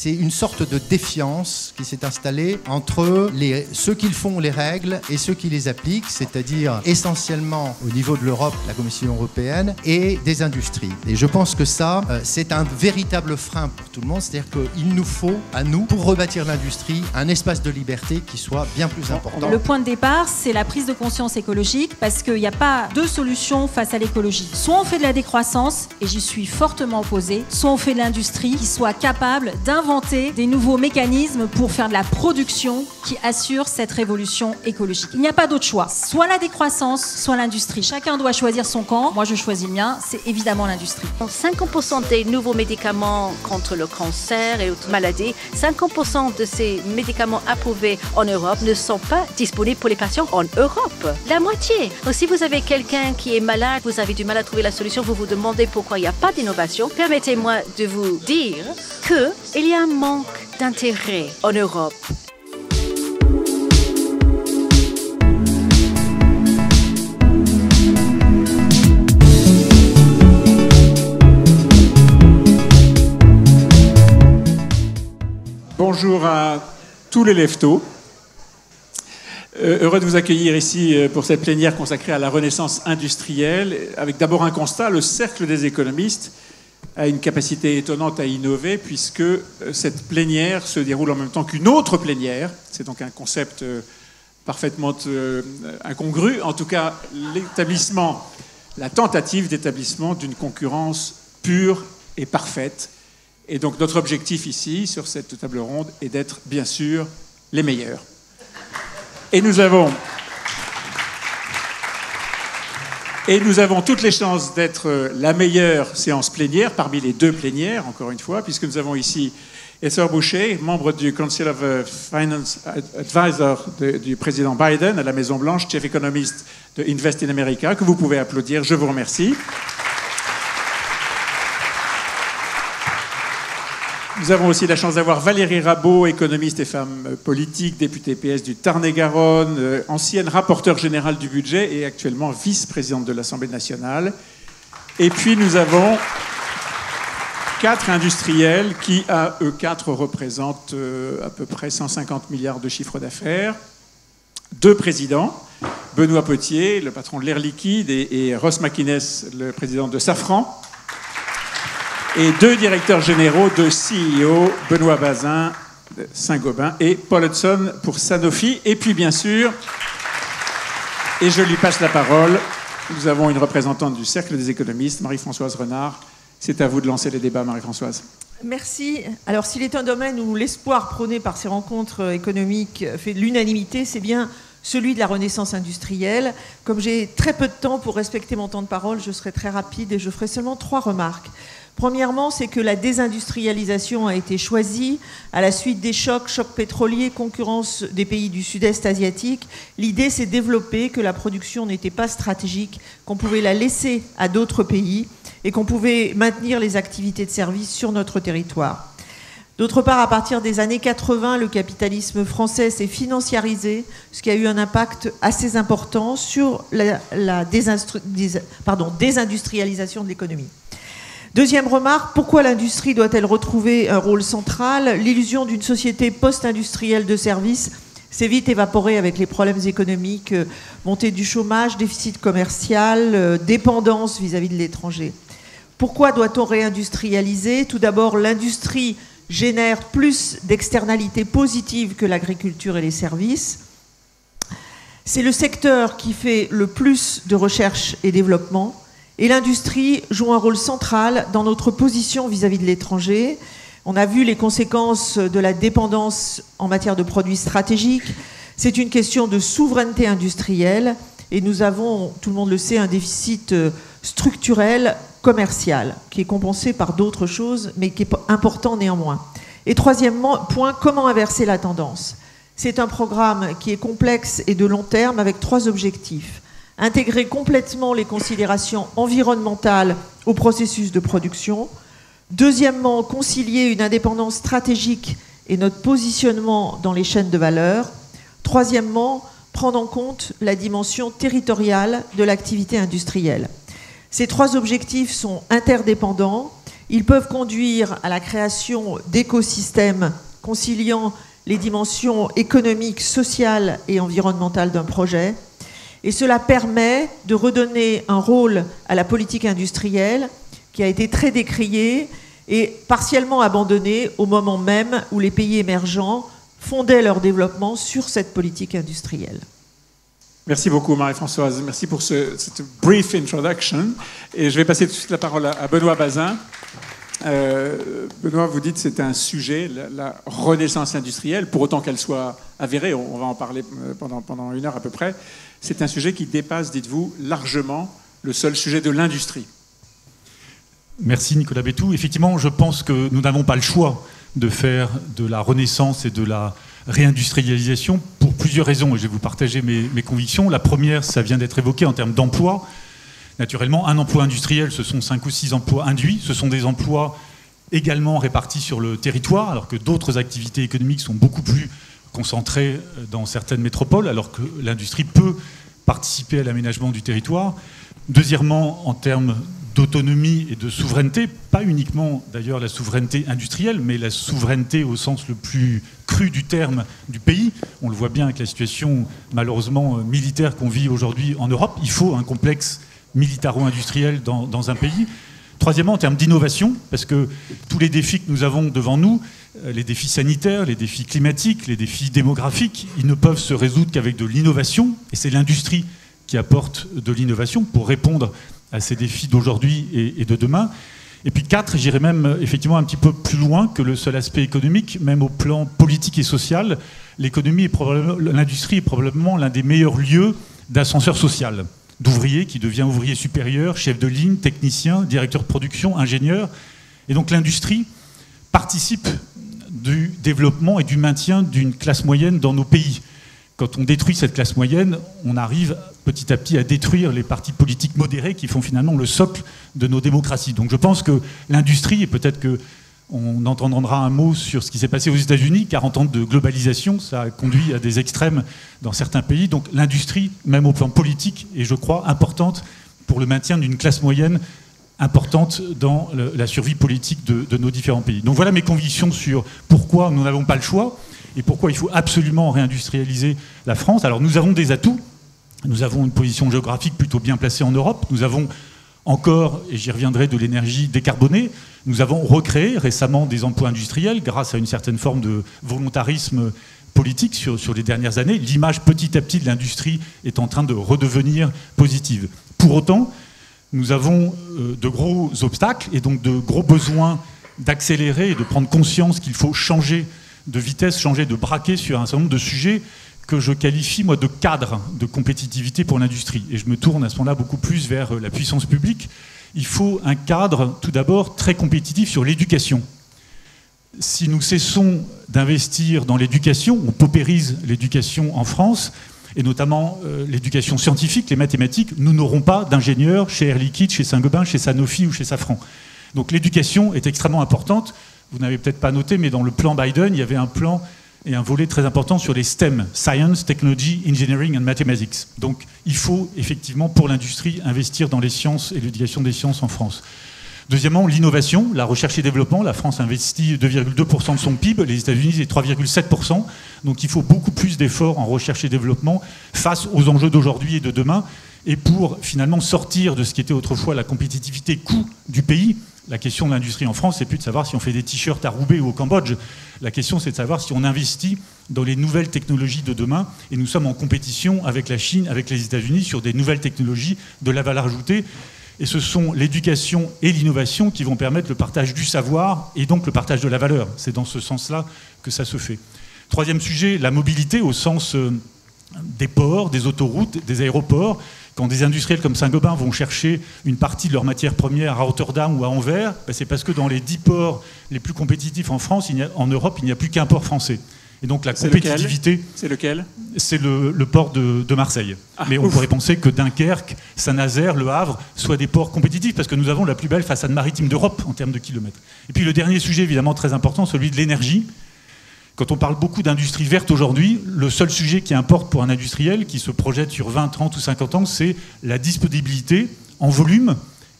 C'est une sorte de défiance qui s'est installée entre ceux qui font les règles et ceux qui les appliquent, c'est-à-dire essentiellement au niveau de l'Europe, la Commission européenne, et des industries. Et je pense que ça, euh, c'est un véritable frein pour tout le monde, c'est-à-dire qu'il nous faut, à nous, pour rebâtir l'industrie, un espace de liberté qui soit bien plus important. Le point de départ, c'est la prise de conscience écologique, parce qu'il n'y a pas deux solutions face à l'écologie. Soit on fait de la décroissance, et j'y suis fortement opposée, soit on fait de l'industrie qui soit capable d'inventer des nouveaux mécanismes pour faire de la production qui assure cette révolution écologique. Il n'y a pas d'autre choix. Soit la décroissance, soit l'industrie. Chacun doit choisir son camp. Moi, je choisis le mien. C'est évidemment l'industrie. 50% des nouveaux médicaments contre le cancer et autres maladies, 50% de ces médicaments approuvés en Europe ne sont pas disponibles pour les patients en Europe. La moitié. Donc, si vous avez quelqu'un qui est malade, vous avez du mal à trouver la solution, vous vous demandez pourquoi il n'y a pas d'innovation, permettez-moi de vous dire qu'il y a manque d'intérêt en Europe. Bonjour à tous les leftos. Euh, heureux de vous accueillir ici euh, pour cette plénière consacrée à la renaissance industrielle, avec d'abord un constat, le cercle des économistes a une capacité étonnante à innover puisque euh, cette plénière se déroule en même temps qu'une autre plénière. C'est donc un concept euh, parfaitement euh, incongru. En tout cas, l'établissement, la tentative d'établissement d'une concurrence pure et parfaite. Et donc notre objectif ici, sur cette table ronde, est d'être bien sûr les meilleurs. Et nous avons Et nous avons toutes les chances d'être euh, la meilleure séance plénière parmi les deux plénières, encore une fois, puisque nous avons ici Esther Boucher, membre du Council of euh, Finance Advisor du président Biden à la Maison-Blanche, chef économiste de Invest in America, que vous pouvez applaudir. Je vous remercie. Nous avons aussi la chance d'avoir Valérie Rabault, économiste et femme politique, députée PS du Tarn-et-Garonne, euh, ancienne rapporteure générale du budget et actuellement vice-présidente de l'Assemblée nationale. Et puis nous avons quatre industriels qui, à eux quatre, représentent euh, à peu près 150 milliards de chiffre d'affaires. Deux présidents, Benoît Potier, le patron de l'Air Liquide, et, Ross McInnes, le président de Safran et deux directeurs généraux de CEO, Benoît Bazin, Saint-Gobain, et Paul Hudson pour Sanofi. Et puis, bien sûr, et je lui passe la parole, nous avons une représentante du Cercle des économistes, Marie-Françoise Renard. C'est à vous de lancer les débats, Marie-Françoise. Merci. Alors, s'il est un domaine où l'espoir prôné par ces rencontres économiques fait de l'unanimité, c'est bien celui de la renaissance industrielle. Comme j'ai très peu de temps pour respecter mon temps de parole, je serai très rapide et je ferai seulement trois remarques. Premièrement, c'est que la désindustrialisation a été choisie à la suite des chocs, chocs pétroliers, concurrence des pays du sud-est asiatique. L'idée s'est développée que la production n'était pas stratégique, qu'on pouvait la laisser à d'autres pays et qu'on pouvait maintenir les activités de service sur notre territoire. D'autre part, à partir des années 80, le capitalisme français s'est financiarisé, ce qui a eu un impact assez important sur la, désindustrialisation de l'économie. Deuxième remarque, pourquoi l'industrie doit-elle retrouver un rôle central? L'illusion d'une société post-industrielle de services s'est vite évaporée avec les problèmes économiques, euh, montée du chômage, déficit commercial, euh, dépendance vis-à-vis de l'étranger. Pourquoi doit-on réindustrialiser? Tout d'abord, l'industrie génère plus d'externalités positives que l'agriculture et les services. C'est le secteur qui fait le plus de recherche et développement. Et l'industrie joue un rôle central dans notre position vis-à-vis de l'étranger. On a vu les conséquences de la dépendance en matière de produits stratégiques. C'est une question de souveraineté industrielle et nous avons, tout le monde le sait, un déficit euh, structurel commercial qui est compensé par d'autres choses, mais qui est important néanmoins. Et troisièmement, point, comment inverser la tendance? C'est un programme qui est complexe et de long terme avec trois objectifs intégrer complètement les considérations environnementales au processus de production. Deuxièmement, concilier une indépendance stratégique et notre positionnement dans les chaînes de valeur. Troisièmement, prendre en compte la dimension territoriale de l'activité industrielle. Ces trois objectifs sont interdépendants Ils peuvent conduire à la création d'écosystèmes conciliant les dimensions économiques, sociales et environnementales d'un projet. Et cela permet de redonner un rôle à la politique industrielle qui a été très décriée et partiellement abandonnée au moment même où les pays émergents fondaient leur développement sur cette politique industrielle. Merci beaucoup Marie-Françoise. Merci pour cette brief introduction. Et je vais passer tout de suite la parole à, Benoît Bazin. Euh, Benoît, vous dites que c'est un sujet, la, renaissance industrielle, pour autant qu'elle soit avérée, on, va en parler euh, pendant, pendant une heure à peu près, c'est un sujet qui dépasse, dites-vous, largement le seul sujet de l'industrie. Merci Nicolas Bétou. Effectivement, je pense que nous n'avons pas le choix de faire de la renaissance et de la réindustrialisation pour plusieurs raisons. Et je vais vous partager mes, convictions. La première, ça vient d'être évoqué en termes d'emploi. Naturellement, un emploi industriel, ce sont cinq ou six emplois induits. Ce sont des emplois également répartis sur le territoire, alors que d'autres activités économiques sont beaucoup plus concentrées dans certaines métropoles, alors que l'industrie peut participer à l'aménagement du territoire. Deuxièmement, en termes d'autonomie et de souveraineté, pas uniquement d'ailleurs la souveraineté industrielle, mais la souveraineté au sens le plus cru du terme du pays. On le voit bien avec la situation malheureusement militaire qu'on vit aujourd'hui en Europe. Il faut un complexe militaro-industriel dans, dans, un pays. Troisièmement, en termes d'innovation, parce que tous les défis que nous avons devant nous, euh, les défis sanitaires, les défis climatiques, les défis démographiques, ils ne peuvent se résoudre qu'avec de l'innovation, et c'est l'industrie qui apporte de l'innovation pour répondre à ces défis d'aujourd'hui et, de demain. Et puis quatre, j'irai même effectivement un petit peu plus loin que le seul aspect économique, même au plan politique et social. L'économie probablement, l'industrie est probablement l'un des meilleurs lieux d'ascenseur social, d'ouvrier qui devient ouvrier supérieur, chef de ligne, technicien, directeur de production, ingénieur. Et donc l'industrie participe du développement et du maintien d'une classe moyenne dans nos pays quand on détruit cette classe moyenne, on arrive petit à petit à détruire les partis politiques modérés qui font finalement le socle de nos démocraties. Donc je pense que l'industrie, et peut-être que on entendra un mot sur ce qui s'est passé aux États-Unis, 40 ans de globalisation, ça a conduit à des extrêmes dans certains pays. Donc l'industrie, même au plan politique, est, je crois, importante pour le maintien d'une classe moyenne importante dans la survie politique de, de nos différents pays. Donc voilà mes convictions sur pourquoi nous n'avons pas le choix et pourquoi il faut absolument réindustrialiser la France. Alors nous avons des atouts, nous avons une position géographique plutôt bien placée en Europe, nous avons encore, et j'y reviendrai, de l'énergie décarbonée, nous avons recréé récemment des emplois industriels grâce à une certaine forme de volontarisme politique sur, sur les dernières années. L'image petit à petit de l'industrie est en train de redevenir positive. Pour autant, nous avons euh, de gros obstacles et donc de gros besoins d'accélérer et de prendre conscience qu'il faut changer de vitesse, changer de braquet sur un certain nombre de sujets que je qualifie, moi, de cadre de compétitivité pour l'industrie. Et je me tourne à ce moment-là beaucoup plus vers euh, la puissance publique. Il faut un cadre, tout d'abord, très compétitif sur l'éducation. Si nous cessons d'investir dans l'éducation, on paupérise l'éducation en France, et notamment euh, l'éducation scientifique, les mathématiques, nous n'aurons pas d'ingénieurs chez Air Liquide, chez Saint-Gobain, chez Sanofi ou chez Safran. Donc l'éducation est extrêmement importante vous n'avez peut-être pas noté, mais dans le plan Biden, il y avait un plan et un volet très important sur les STEM, Science, Technology, Engineering and Mathematics. Donc il faut effectivement pour l'industrie investir dans les sciences et l'éducation des sciences en France. Deuxièmement, l'innovation, la recherche et développement. La France investit 2,2% de son PIB, les États-Unis c'est 3,7%. Donc il faut beaucoup plus d'efforts en recherche et développement face aux enjeux d'aujourd'hui et de demain. Et pour finalement sortir de ce qui était autrefois la compétitivité coût du pays, la question de l'industrie en France, c'est plus de savoir si on fait des t-shirts à Roubaix ou au Cambodge. La question, c'est de savoir si on investit dans les nouvelles technologies de demain. Et nous sommes en compétition avec la Chine, avec les États-Unis sur des nouvelles technologies de la valeur ajoutée. Et ce sont l'éducation et l'innovation qui vont permettre le partage du savoir et donc le partage de la valeur. C'est dans ce sens-là que ça se fait. Troisième sujet, la mobilité au sens euh, des ports, des autoroutes, des aéroports. Quand des industriels comme Saint-Gobain vont chercher une partie de leurs matières premières à Rotterdam ou à Anvers, ben, c'est parce que dans les dix ports les plus compétitifs en France, en Europe, il n'y a plus qu'un port français. Et donc la compétitivité. C'est lequel C'est le, port de, Marseille. Ah, Mais on pourrait penser que Dunkerque, Saint-Nazaire, Le Havre soient des ports compétitifs parce que nous avons la plus belle façade maritime d'Europe en termes de kilomètres. Et puis le dernier sujet évidemment très important, celui de l'énergie. Quand on parle beaucoup d'industrie verte aujourd'hui, le seul sujet qui importe pour un industriel qui se projette sur 20, 30 ou 50 ans, c'est la disponibilité en volume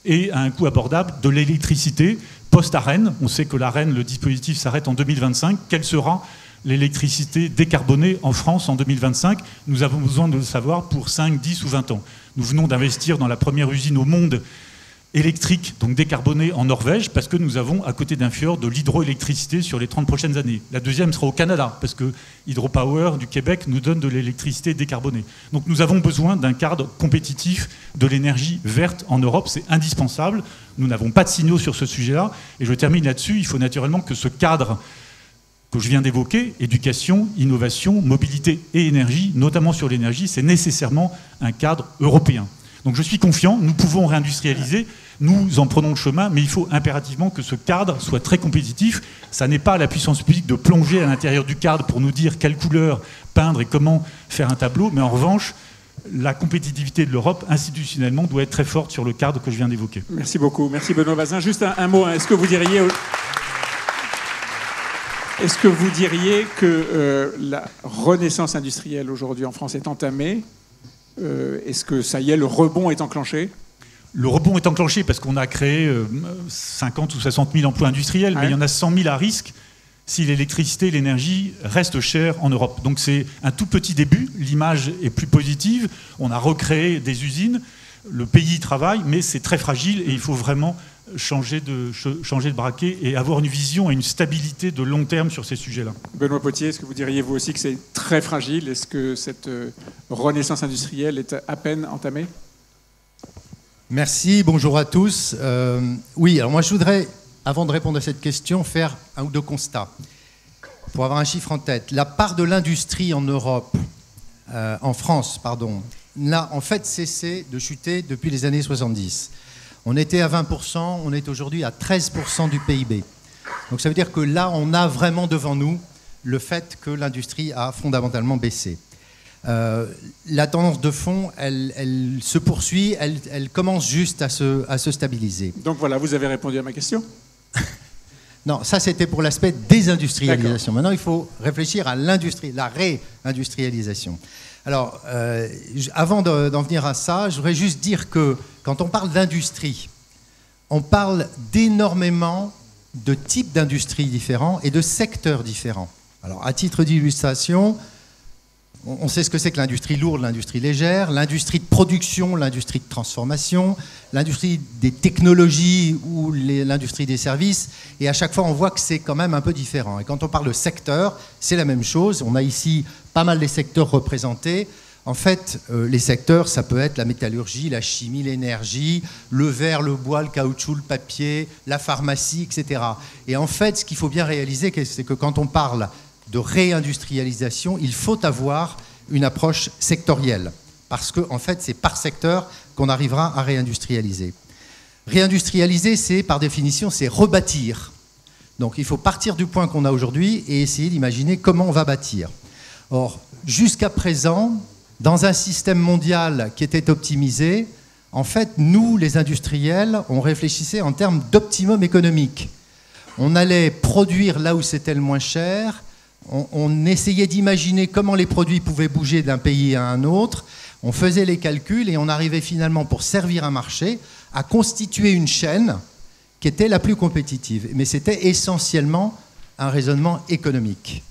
et à un coût abordable de l'électricité post-AREN. On sait que l'AREN, le dispositif s'arrête en 2025. Quelle sera l'électricité décarbonée en France en 2025 Nous avons besoin de le savoir pour 5, 10 ou 20 ans. Nous venons d'investir dans la première usine au monde électrique, donc décarbonée en Norvège, parce que nous avons à côté d'un fjord de l'hydroélectricité sur les 30 prochaines années. La deuxième sera au Canada, parce que Hydropower du Québec nous donne de l'électricité décarbonée. Donc nous avons besoin d'un cadre compétitif de l'énergie verte en Europe, c'est indispensable. Nous n'avons pas de signaux sur ce sujet-là, et je termine là-dessus, il faut naturellement que ce cadre que je viens d'évoquer, éducation, innovation, mobilité et énergie, notamment sur l'énergie, c'est nécessairement un cadre européen. Donc je suis confiant, nous pouvons réindustrialiser, nous en prenons le chemin, mais il faut impérativement que ce cadre soit très compétitif. Ça n'est pas la puissance publique de plonger à l'intérieur du cadre pour nous dire quelle couleur peindre et comment faire un tableau, mais en revanche, la compétitivité de l'Europe institutionnellement doit être très forte sur le cadre que je viens d'évoquer. Merci beaucoup. Merci Benoît Bazin. Juste un, mot. Hein. Est-ce que vous diriez... Est-ce que vous diriez que euh, la renaissance industrielle aujourd'hui en France est entamée? Euh, est-ce que ça y est, le rebond est enclenché? Le rebond est enclenché parce qu'on a créé 50 euh, ou 60 000 emplois industriels, mais il y en a 100 000 à risque si l'électricité, l'énergie restent chères en Europe. Donc c'est un tout petit début, l'image est plus positive, on a recréé des usines, le pays travaille, mais c'est très fragile et il faut vraiment changer de, changer de braquet et avoir une vision et une stabilité de long terme sur ces sujets-là. Benoît Potier, est-ce que vous diriez vous aussi que c'est très fragile? Est-ce que cette euh, renaissance industrielle est à peine entamée? Merci, bonjour à tous. Euh, oui, alors moi je voudrais, avant de répondre à cette question, faire un ou deux constats. Pour avoir un chiffre en tête, la part de l'industrie en Europe, euh, en France, pardon, n'a en fait cessé de chuter depuis les années 70. On était à 20%, on est aujourd'hui à 13% du PIB. Donc ça veut dire que là, on a vraiment devant nous le fait que l'industrie a fondamentalement baissé. Euh, la tendance de fond, elle, se poursuit, elle, commence juste à se, à se stabiliser. Donc voilà, vous avez répondu à ma question? Non, ça c'était pour l'aspect désindustrialisation. Maintenant, il faut réfléchir à l'industrie, la réindustrialisation. Alors, euh, avant d'en venir à ça, je voudrais juste dire que quand on parle d'industrie, on parle d'énormément de types d'industries différents et de secteurs différents. Alors, à titre d'illustration, on sait ce que c'est que l'industrie lourde, l'industrie légère, l'industrie de production, l'industrie de transformation, l'industrie des technologies ou l'industrie des services. Et à chaque fois, on voit que c'est quand même un peu différent. Et quand on parle de secteur, c'est la même chose. On a ici pas mal des secteurs représentés. En fait, euh, les secteurs, ça peut être la métallurgie, la chimie, l'énergie, le verre, le bois, le caoutchouc, le papier, la pharmacie, etc. Et en fait, ce qu'il faut bien réaliser, c'est que quand on parle de réindustrialisation, il faut avoir une approche sectorielle. Parce qu'en en fait, c'est par secteur qu'on arrivera à réindustrialiser. Réindustrialiser, c'est par définition, c'est rebâtir. Donc il faut partir du point qu'on a aujourd'hui et essayer d'imaginer comment on va bâtir. Or, jusqu'à présent, dans un système mondial qui était optimisé, en fait, nous, les industriels, on réfléchissait en termes d'optimum économique. On allait produire là où c'était le moins cher, on, essayait d'imaginer comment les produits pouvaient bouger d'un pays à un autre, on faisait les calculs et on arrivait finalement, pour servir un marché, à constituer une chaîne qui était la plus compétitive. Mais c'était essentiellement un raisonnement économique.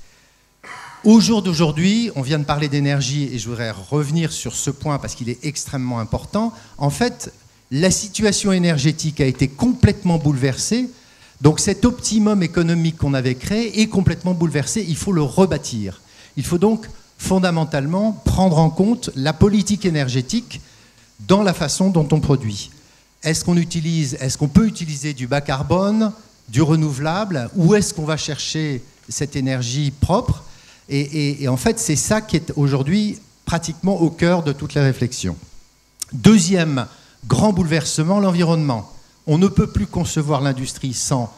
Au jour d'aujourd'hui, on vient de parler d'énergie et je voudrais revenir sur ce point parce qu'il est extrêmement important. En fait, la situation énergétique a été complètement bouleversée donc cet optimum économique qu'on avait créé est complètement bouleversé, il faut le rebâtir. Il faut donc fondamentalement prendre en compte la politique énergétique dans la façon dont on produit. Est-ce qu'on utilise, est-ce qu'on peut utiliser du bas carbone, du renouvelable, ou est-ce qu'on va chercher cette énergie propre? Et, et en fait, c'est ça qui est aujourd'hui pratiquement au cœur de toutes les réflexions. Deuxième grand bouleversement, l'environnement on ne peut plus concevoir l'industrie sans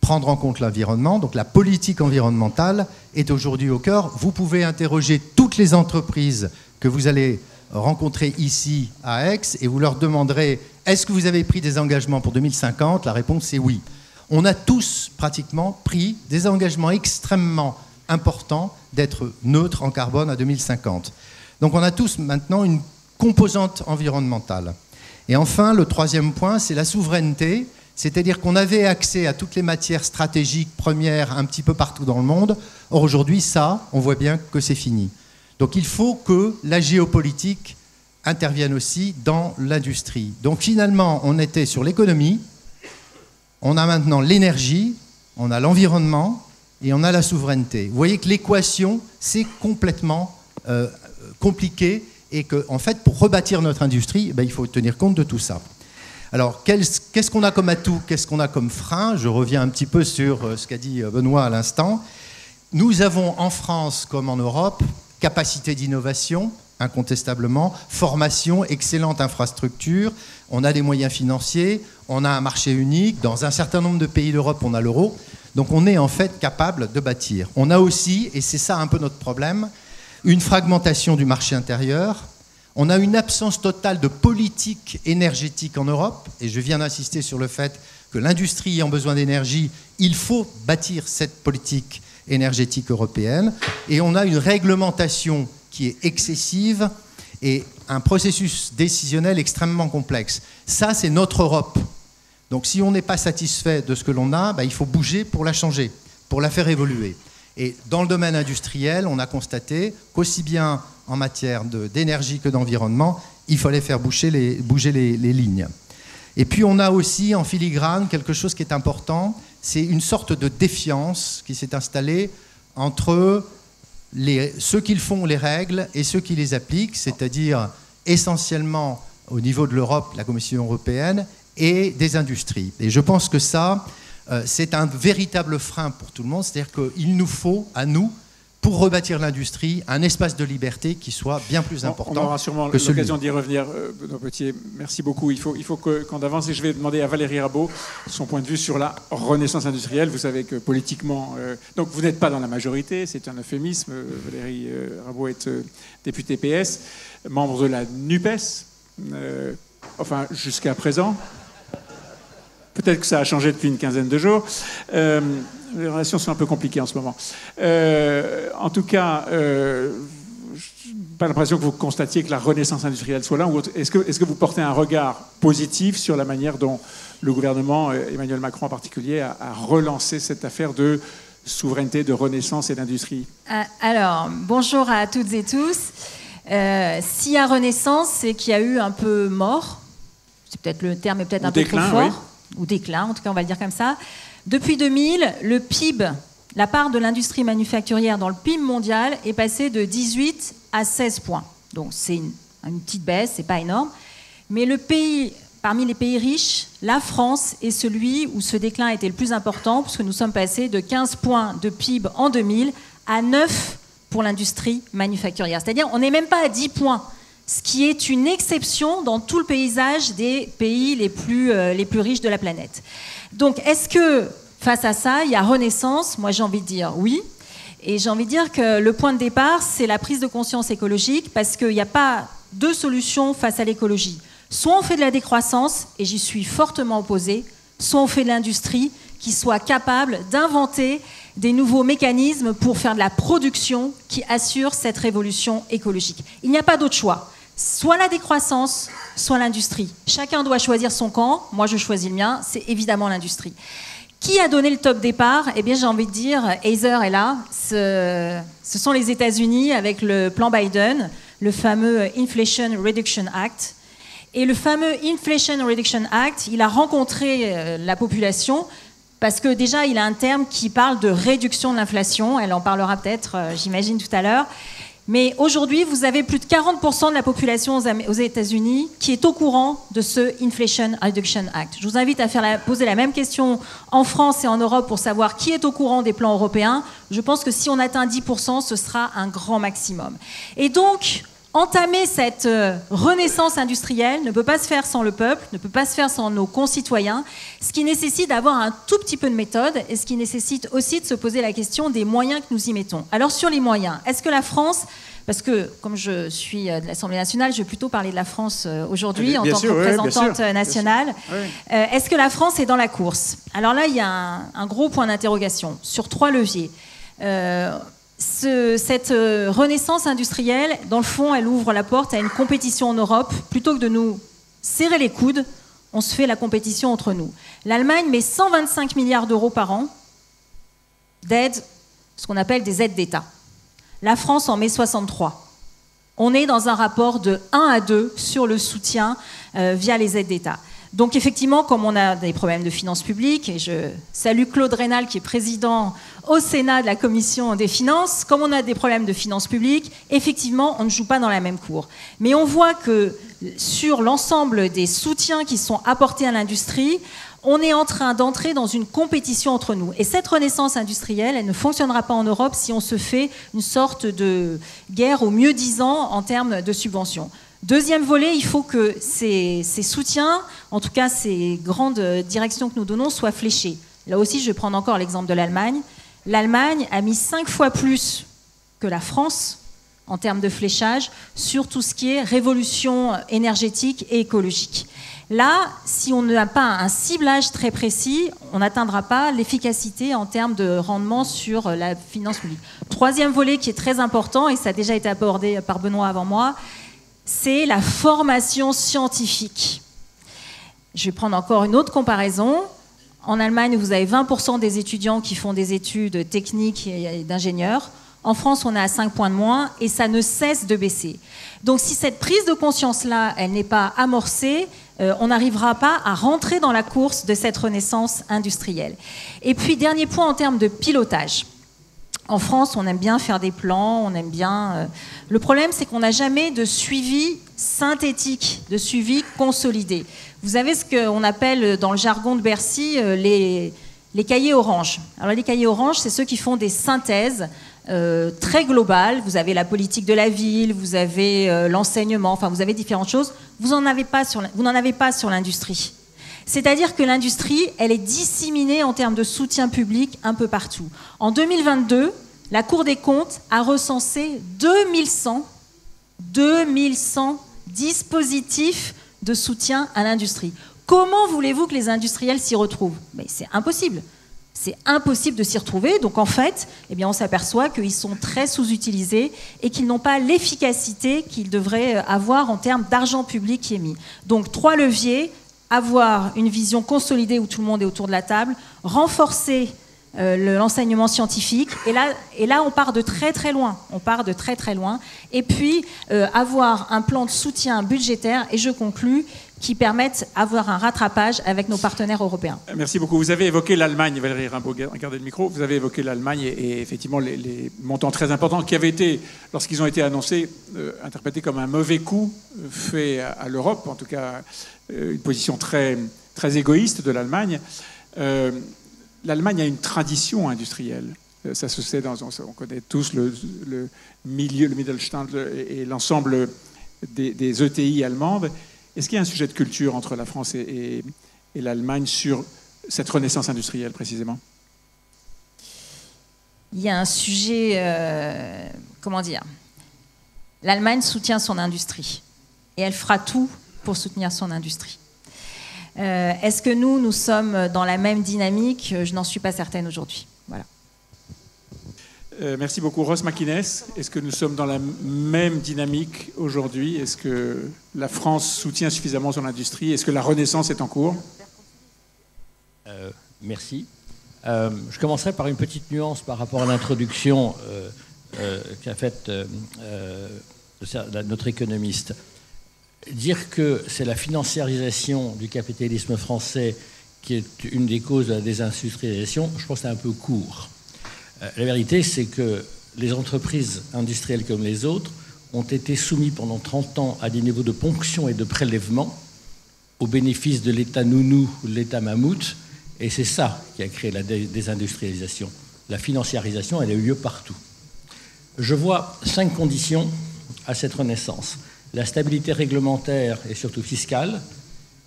prendre en compte l'environnement. Donc la politique environnementale est aujourd'hui au cœur. Vous pouvez interroger toutes les entreprises que vous allez rencontrer ici à Aix et vous leur demanderez est-ce que vous avez pris des engagements pour 2050 La réponse est oui. On a tous pratiquement pris des engagements extrêmement importants d'être neutres en carbone à 2050. Donc on a tous maintenant une composante environnementale. Et enfin, le troisième point, c'est la souveraineté, C'est-à-dire qu'on avait accès à toutes les matières stratégiques premières un petit peu partout dans le monde. Or aujourd'hui, ça, on voit bien que c'est fini. Donc il faut que la géopolitique intervienne aussi dans l'industrie. Donc finalement, on était sur l'économie, on a maintenant l'énergie, on a l'environnement et on a la souveraineté. Vous voyez que l'équation, c'est complètement euh, compliqué et qu'en en fait, pour rebâtir notre industrie, ben, il faut tenir compte de tout ça. Alors, qu'est-ce qu'on a comme atout Qu'est-ce qu'on a comme frein? Je reviens un petit peu sur euh, ce qu'a dit euh, Benoît à l'instant. Nous avons en France comme en Europe capacité d'innovation, incontestablement, formation, excellente infrastructure, on a des moyens financiers, on a un marché unique, dans un certain nombre de pays d'Europe, on a l'euro, donc on est en fait capable de bâtir. On a aussi, et c'est ça un peu notre problème, une fragmentation du marché intérieur, on a une absence totale de politique énergétique en Europe, et je viens d'insister sur le fait que l'industrie ayant besoin d'énergie, il faut bâtir cette politique énergétique européenne, et on a une réglementation qui est excessive et un processus décisionnel extrêmement complexe. Ça, c'est notre Europe. Donc si on n'est pas satisfait de ce que l'on a, bah, il faut bouger pour la changer, pour la faire évoluer. Et dans le domaine industriel, on a constaté qu'aussi bien en matière d'énergie que d'environnement, il fallait faire bouger, les, lignes. Et puis on a aussi en filigrane quelque chose qui est important, c'est une sorte de défiance qui s'est installée entre ceux qui font les règles et ceux qui les appliquent, c'est-à-dire essentiellement au niveau de l'Europe, la Commission européenne, et des industries. Et je pense que ça, c'est un véritable frein pour tout le monde. C'est-à-dire qu'il nous faut, à nous, pour rebâtir l'industrie, un espace de liberté qui soit bien plus important. On aura sûrement l'occasion d'y revenir, euh, Benoît Potier. Merci beaucoup. Il faut, il faut qu'on avance et je vais demander à Valérie Rabault son point de vue sur la renaissance industrielle. Vous savez que politiquement, euh, donc vous n'êtes pas dans la majorité, c'est un euphémisme. Valérie Rabault est députée PS, membre de la NUPES, enfin jusqu'à présent. Peut-être que ça a changé depuis une quinzaine de jours. Euh, les relations sont un peu compliquées en ce moment. Euh, en tout cas, euh, pas l'impression que vous constatiez que la renaissance industrielle soit là. Est-ce que, est que, vous portez un regard positif sur la manière dont le gouvernement, euh, Emmanuel Macron en particulier, a, relancé cette affaire de souveraineté, de renaissance et d'industrie? Alors, bonjour à toutes et tous. S'il y a renaissance, c'est qu'il y a eu un peu mort. C'est peut-être le terme est peut-être un peu trop fort ou déclin, en tout cas on va le dire comme ça. Depuis 2000, le PIB, la part de l'industrie manufacturière dans le PIB mondial est passée de 18 à 16 points. Donc c'est une, petite baisse, c'est pas énorme. Mais le pays, parmi les pays riches, la France est celui où ce déclin était le plus important, puisque nous sommes passés de 15 points de PIB en 2000 à 9 pour l'industrie manufacturière. C'est-à-dire on n'est même pas à 10 points ce qui est une exception dans tout le paysage des pays les plus, euh, les plus riches de la planète. Donc, est-ce que face à ça, il y a renaissance? Moi, j'ai envie de dire oui. Et j'ai envie de dire que le point de départ, c'est la prise de conscience écologique, parce qu'il n'y a pas deux solutions face à l'écologie. Soit on fait de la décroissance, et j'y suis fortement opposée, soit on fait de l'industrie qui soit capable d'inventer des nouveaux mécanismes pour faire de la production qui assure cette révolution écologique. Il n'y a pas d'autre choix soit la décroissance, soit l'industrie. Chacun doit choisir son camp. Moi, je choisis le mien. C'est évidemment l'industrie. Qui a donné le top départ? Eh bien, j'ai envie de dire, Aether est là. Ce, ce sont les États-Unis avec le plan Biden, le fameux Inflation Reduction Act. Et le fameux Inflation Reduction Act, il a rencontré euh, la population parce que déjà, il a un terme qui parle de réduction de l'inflation. Elle en parlera peut-être, euh, j'imagine, tout à l'heure. Mais aujourd'hui, vous avez plus de 40% de la population aux États-Unis qui est au courant de ce Inflation Reduction Act. Je vous invite à faire poser la même question en France et en Europe pour savoir qui est au courant des plans européens. Je pense que si on atteint 10%, ce sera un grand maximum. Et donc, entamer cette euh, renaissance industrielle ne peut pas se faire sans le peuple, ne peut pas se faire sans nos concitoyens, ce qui nécessite d'avoir un tout petit peu de méthode et ce qui nécessite aussi de se poser la question des moyens que nous y mettons. Alors sur les moyens, est-ce que la France, parce que comme je suis euh, de l'Assemblée nationale, je vais plutôt parler de la France euh, aujourd'hui en tant que représentante nationale, est-ce que la France est dans la course? Alors là, il y a un, gros point d'interrogation sur trois leviers cette euh, renaissance industrielle, dans le fond, elle ouvre la porte à une compétition en Europe. Plutôt que de nous serrer les coudes, on se fait la compétition entre nous. L'Allemagne met 125 milliards d'euros par an d'aide, ce qu'on appelle des aides d'État. La France en met 63. On est dans un rapport de 1 à 2 sur le soutien euh, via les aides d'État. Donc effectivement, comme on a des problèmes de finances publiques, et je salue Claude Rénal qui est président au Sénat de la Commission des finances, comme on a des problèmes de finances publiques, effectivement, on ne joue pas dans la même cour. Mais on voit que sur l'ensemble des soutiens qui sont apportés à l'industrie, on est en train d'entrer dans une compétition entre nous. Et cette renaissance industrielle, elle ne fonctionnera pas en Europe si on se fait une sorte de guerre au mieux disant en termes de subventions. Deuxième volet, il faut que ces, soutiens, en tout cas ces grandes directions que nous donnons, soient fléchés. Là aussi, je vais prendre encore l'exemple de l'Allemagne. L'Allemagne a mis cinq fois plus que la France en termes de fléchage sur tout ce qui est révolution énergétique et écologique. Là, si on n'a pas un ciblage très précis, on n'atteindra pas l'efficacité en termes de rendement sur la finance publique. Troisième volet qui est très important, et ça a déjà été abordé par Benoît avant moi, c'est la formation scientifique. Je vais prendre encore une autre comparaison. En Allemagne, vous avez 20% des étudiants qui font des études techniques et d'ingénieurs. En France, on est à 5 points de moins et ça ne cesse de baisser. Donc si cette prise de conscience-là, elle n'est pas amorcée, euh, on n'arrivera pas à rentrer dans la course de cette renaissance industrielle. Et puis, dernier point en termes de pilotage. En France, on aime bien faire des plans, on aime bien. Euh, le problème, c'est qu'on n'a jamais de suivi synthétique, de suivi consolidé. Vous avez ce qu'on appelle dans le jargon de Bercy euh, les, les cahiers oranges. Alors les cahiers oranges, c'est ceux qui font des synthèses euh, très globales. Vous avez la politique de la ville, vous avez l'enseignement, enfin vous avez différentes choses. Vous n'en avez pas sur l'industrie. C'est-à-dire que l'industrie, elle est disséminée en termes de soutien public un peu partout. En 2022, la Cour des comptes a recensé 2100, 2100 dispositifs de soutien à l'industrie. Comment voulez-vous que les industriels s'y retrouvent? Mais c'est impossible. C'est impossible de s'y retrouver. Donc en fait, eh on s'aperçoit qu'ils sont très sous-utilisés et qu'ils n'ont pas l'efficacité qu'ils devraient avoir en termes d'argent public qui est mis. Donc trois leviers avoir une vision consolidée où tout le monde est autour de la table, renforcer euh, l'enseignement scientifique. Et là, et là, on part de très très loin. On part de très très loin. Et puis, euh, avoir un plan de soutien budgétaire, et je conclus, qui permettent d'avoir un rattrapage avec nos partenaires européens. Merci beaucoup. Vous avez évoqué l'Allemagne, Valérie Rimbaud, regardez le micro. Vous avez évoqué l'Allemagne et, effectivement les, montants très importants qui avaient été, lorsqu'ils ont été annoncés, euh, interprétés comme un mauvais coup fait à l'Europe, en tout cas une position très, très égoïste de l'Allemagne. L'Allemagne a une tradition industrielle. Euh, ça se sait, on connaît tous le, milieu, le Mittelstand et, l'ensemble des, ETI allemandes. Est-ce qu'il y a un sujet de culture entre la France et, l'Allemagne sur cette renaissance industrielle précisément? Il y a un sujet, comment dire? L'Allemagne soutient son industrie et elle fera tout pour soutenir son industrie. Euh, est-ce que nous, nous sommes dans la même dynamique? Je n'en suis pas certaine aujourd'hui. Voilà. Euh, merci beaucoup. Ross McInnes, est-ce que nous sommes dans la même dynamique aujourd'hui? Est-ce que la France soutient suffisamment son industrie? Est-ce que la renaissance est en cours? Euh, Merci. je commencerai par une petite nuance par rapport à l'introduction qu'a faite notre économiste dire que c'est la financiarisation du capitalisme français qui est une des causes de la désindustrialisation, je pense que c'est un peu court. Euh, la vérité, c'est que les entreprises industrielles comme les autres ont été soumises pendant 30 ans à des niveaux de ponction et de prélèvement au bénéfice de l'État nounou ou l'État mammouth, et c'est ça qui a créé la désindustrialisation. La financiarisation, elle a eu lieu partout. Je vois cinq conditions à cette renaissance la stabilité réglementaire et surtout fiscale,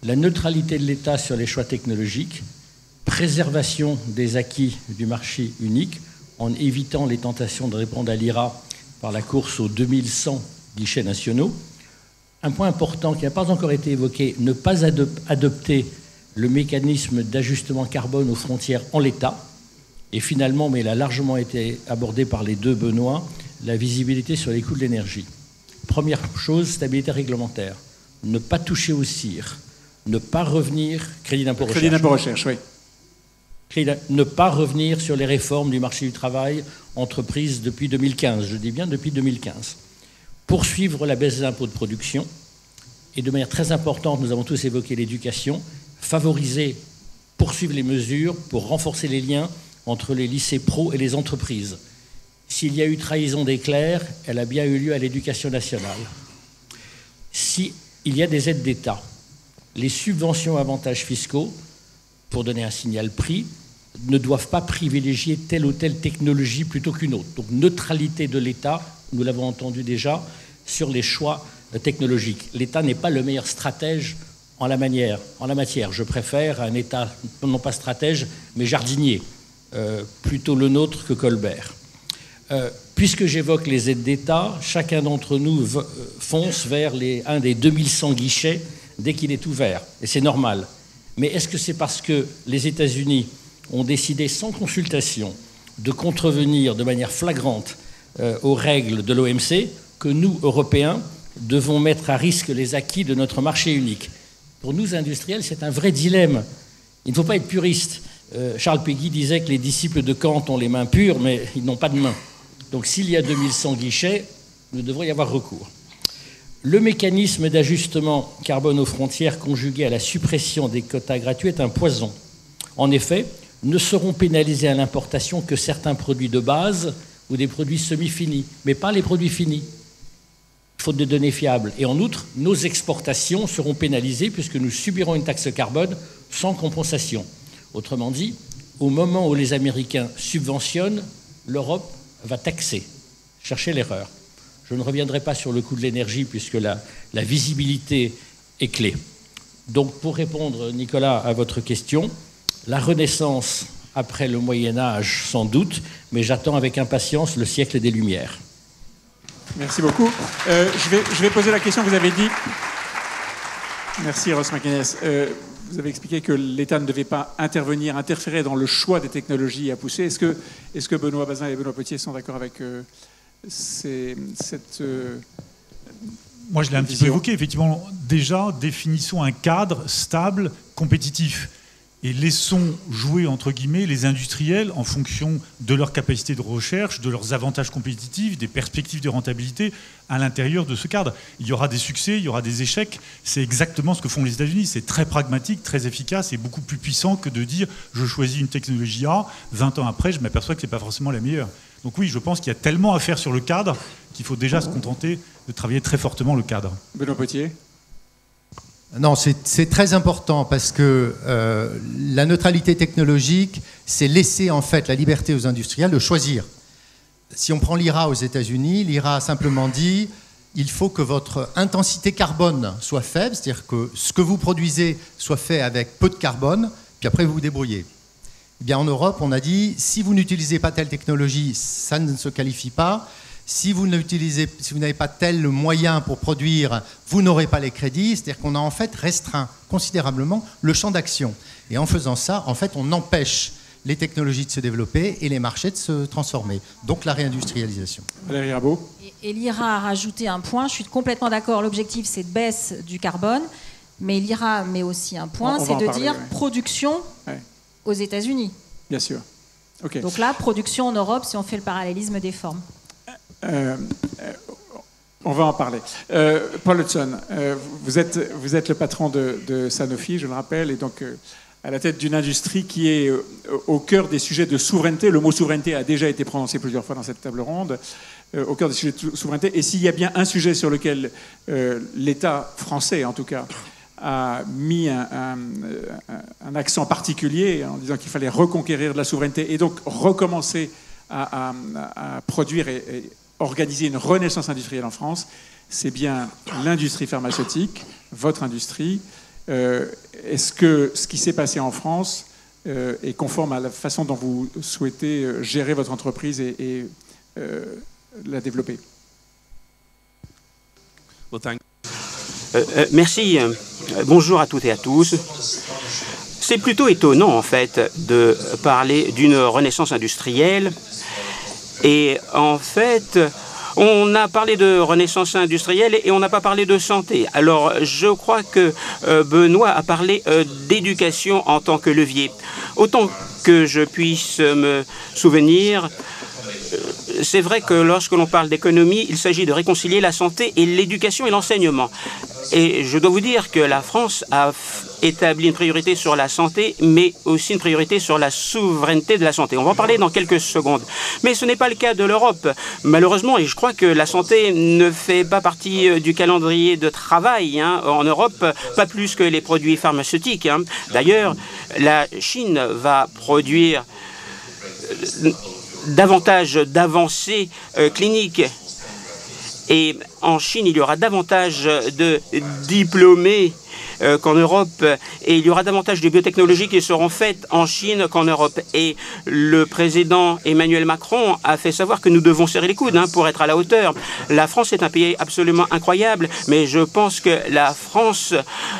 la neutralité de l'État sur les choix technologiques, préservation des acquis du marché unique en évitant les tentations de répondre à l'IRA par la course aux 2100 guichets nationaux. Un point important qui n'a pas encore été évoqué, ne pas adopter le mécanisme d'ajustement carbone aux frontières en l'état. Et finalement, mais il a largement été abordé par les deux Benoît, la visibilité sur les coûts de l'énergie. Première chose, stabilité réglementaire. Ne pas toucher au CIR. ne pas revenir, crédit d'impôt recherche. Crédit d'impôt recherche, oui. ne pas revenir sur les réformes du marché du travail entreprises depuis 2015, je dis bien depuis 2015. Poursuivre la baisse des impôts de production et de manière très importante, nous avons tous évoqué l'éducation, favoriser, poursuivre les mesures pour renforcer les liens entre les lycées pro et les entreprises. S'il y a eu trahison des clercs, elle a bien eu lieu à l'éducation nationale. S'il y a des aides d'État, les subventions avantages fiscaux, pour donner un signal prix, ne doivent pas privilégier telle ou telle technologie plutôt qu'une autre. Donc neutralité de l'État, nous l'avons entendu déjà, sur les choix technologiques. L'État n'est pas le meilleur stratège en la, matière. Je préfère un État, non pas stratège, mais jardinier, euh, plutôt le nôtre que Colbert. Euh, puisque j'évoque les aides d'État, chacun d'entre nous euh, fonce vers les, un des 2100 guichets dès qu'il est ouvert. Et c'est normal. Mais est-ce que c'est parce que les États-Unis ont décidé sans consultation de contrevenir de manière flagrante aux règles de l'OMC que nous, Européens, devons mettre à risque les acquis de notre marché unique? Pour nous, industriels, c'est un vrai dilemme. Il ne faut pas être puriste. Charles Péguy disait que les disciples de Kant ont les mains pures, mais ils n'ont pas de mains. Donc s'il y a 2100 guichets, nous devrait y avoir recours. Le mécanisme d'ajustement carbone aux frontières conjugué à la suppression des quotas gratuits est un poison. En effet, ne seront pénalisés à l'importation que certains produits de base ou des produits semi-finis, mais pas les produits finis, faute de données fiables. Et en outre, nos exportations seront pénalisées puisque nous subirons une taxe carbone sans compensation. Autrement dit, au moment où les Américains subventionnent, l'Europe va taxer, chercher l'erreur. Je ne reviendrai pas sur le coût de l'énergie puisque la, visibilité est clé. Donc pour répondre, Nicolas, à votre question, la Renaissance après le Moyen Âge, sans doute, mais j'attends avec impatience le siècle des Lumières. Merci beaucoup. Euh, je, vais, poser la question que vous avez dit. Merci, Ross euh, vous avez expliqué que l'État ne devait pas intervenir, interférer dans le choix des technologies à pousser. Est-ce que, est que, Benoît Bazin et Benoît Potier sont d'accord avec euh, cette... Euh, Moi, je l'ai un petit peu évoqué. Effectivement, déjà, définissons un cadre stable, compétitif et laissons jouer, entre guillemets, les industriels en fonction de leur capacité de recherche, de leurs avantages compétitifs, des perspectives de rentabilité à l'intérieur de ce cadre. Il y aura des succès, il y aura des échecs. C'est exactement ce que font les États-Unis. C'est très pragmatique, très efficace et beaucoup plus puissant que de dire je choisis une technologie A, 20 ans après, je m'aperçois que ce n'est pas forcément la meilleure. Donc oui, je pense qu'il y a tellement à faire sur le cadre qu'il faut déjà se contenter de travailler très fortement le cadre. Benoît Potier non, c'est très important parce que euh, la neutralité technologique, c'est laisser en fait la liberté aux industriels de choisir. Si on prend l'IRA aux États-Unis, l'IRA a simplement dit il faut que votre intensité carbone soit faible, c'est-à-dire que ce que vous produisez soit fait avec peu de carbone, puis après vous vous débrouillez. Eh bien, en Europe, on a dit si vous n'utilisez pas telle technologie, ça ne se qualifie pas. Si vous n'avez pas tel moyen pour produire, vous n'aurez pas les crédits. C'est-à-dire qu'on a en fait restreint considérablement le champ d'action. Et en faisant ça, en fait, on empêche les technologies de se développer et les marchés de se transformer. Donc la réindustrialisation. Valérie Rabault. Et, l'IRA a rajouté un point, je suis complètement d'accord, l'objectif c'est de baisse du carbone, mais l'IRA met aussi un point, c'est de dire production aux États-Unis. Bien sûr. Donc là, production en Europe, si on fait le parallélisme des formes. Euh, euh, on va en parler. Euh, Paul Hudson, vous, êtes, le patron de, Sanofi, je le rappelle, et donc à la tête d'une industrie qui est au cœur des sujets de souveraineté. Le mot souveraineté a déjà été prononcé plusieurs fois dans cette table ronde, au cœur des sujets de souveraineté. Et s'il y a bien un sujet sur lequel l'État français, en tout cas, a mis un, accent particulier en disant qu'il fallait reconquérir de la souveraineté et donc recommencer à, produire et organiser une renaissance industrielle en France, c'est bien l'industrie pharmaceutique, votre industrie. Euh, est-ce que ce qui s'est passé en France euh, est conforme à la façon dont vous souhaitez euh, gérer votre entreprise et, la développer? Merci. Bonjour à toutes et à tous. C'est plutôt étonnant, en fait, de parler d'une renaissance industrielle et en fait, On a parlé de renaissance industrielle et on n'a pas parlé de santé. Alors, je crois que euh, Benoît a parlé euh, d'éducation en tant que levier. Autant que je puisse me souvenir, c'est vrai que lorsque l'on parle d'économie, il s'agit de réconcilier la santé et l'éducation et l'enseignement. Et je dois vous dire que la France a établi une priorité sur la santé, mais aussi une priorité sur la souveraineté de la santé. On va en parler dans quelques secondes. Mais ce n'est pas le cas de l'Europe, malheureusement, et je crois que la santé ne fait pas partie euh, du calendrier de travail hein, en Europe, pas plus que les produits pharmaceutiques. Hein. D'ailleurs, la Chine va produire euh, davantage d'avancées euh, cliniques. Et en Chine, il y aura davantage de diplômés qu'en Europe et il y aura davantage de biotechnologies qui seront faites en Chine qu'en Europe. Et le président Emmanuel Macron a fait savoir que nous devons serrer les coudes hein, pour être à la hauteur. La France est un pays absolument incroyable, mais je pense que la France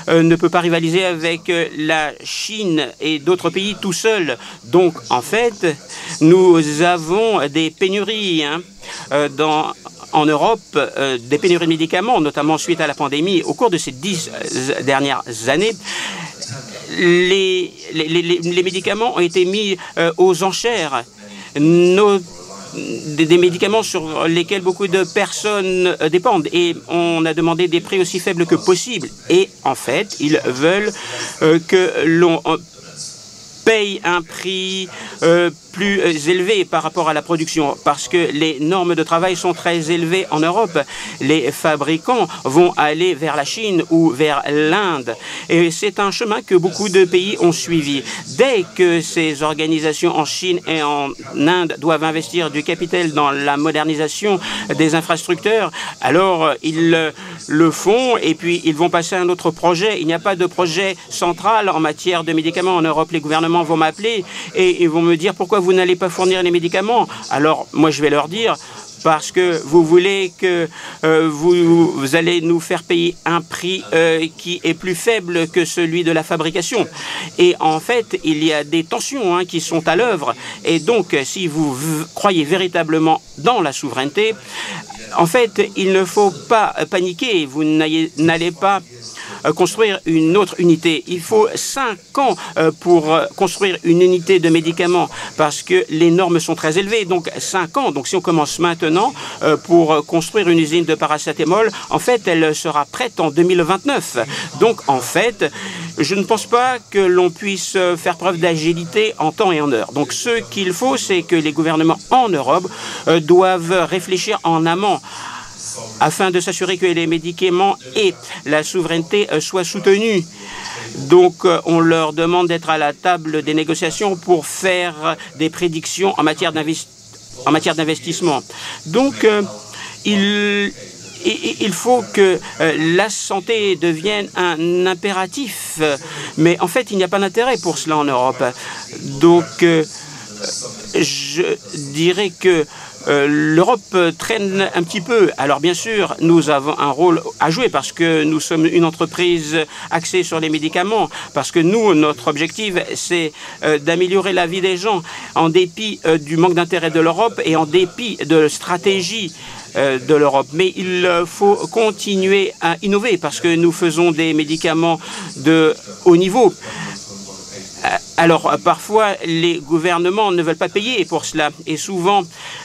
euh, ne peut pas rivaliser avec euh, la Chine et d'autres pays tout seul. Donc, en fait, nous avons des pénuries hein, dans, en Europe euh, des pénuries de médicaments, notamment suite à la pandémie. Au cours de ces dix euh, dernières années, les, les, médicaments ont été mis euh, aux enchères. des, médicaments sur lesquels beaucoup de personnes dépendent et on a demandé des prix aussi faibles que possible. Et en fait, ils veulent que l'on paye un prix plus élevés par rapport à la production parce que les normes de travail sont très élevées en Europe. Les fabricants vont aller vers la Chine ou vers l'Inde et c'est un chemin que beaucoup de pays ont suivi. Dès que ces organisations en Chine et en Inde doivent investir du capital dans la modernisation des infrastructures, alors ils le font et puis ils vont passer à un autre projet. Il n'y a pas de projet central en matière de médicaments en Europe. Les gouvernements vont m'appeler et ils vont me dire pourquoi vous n'allez pas fournir les médicaments Alors, moi, je vais leur dire, parce que vous voulez que euh, vous, allez nous faire payer un prix euh, qui est plus faible que celui de la fabrication. Et en fait, il y a des tensions hein, qui sont à l'œuvre. Et donc, si vous croyez véritablement dans la souveraineté, en fait, il ne faut pas paniquer. Vous n'allez pas construire une autre unité. Il faut cinq ans euh, pour euh, construire une unité de médicaments parce que les normes sont très élevées. Donc cinq ans. Donc si on commence maintenant pour construire une usine de paracétamol, en fait, elle sera prête en 2029. Donc en fait, je ne pense pas que l'on puisse faire preuve d'agilité en temps et en heure. Donc ce qu'il faut, c'est que les gouvernements en Europe doivent réfléchir en amont afin de s'assurer que les médicaments et la souveraineté euh, soient soutenus. Donc, euh, on leur demande d'être à la table des négociations pour faire des prédictions en matière d'investissement. Donc, euh, il, il faut que la santé devienne un impératif. Mais en fait, il n'y a pas d'intérêt pour cela en Europe. Donc, je dirais que euh, l'Europe traîne un petit peu. Alors bien sûr, nous avons un rôle à jouer parce que nous sommes une entreprise axée sur les médicaments, parce que nous, notre objectif, c'est euh, d'améliorer la vie des gens en dépit euh, du manque d'intérêt de l'Europe et en dépit de stratégie de l'Europe. Mais il faut continuer à innover parce que nous faisons des médicaments de haut niveau. Euh, alors, parfois, les gouvernements ne veulent pas payer pour cela. Et souvent,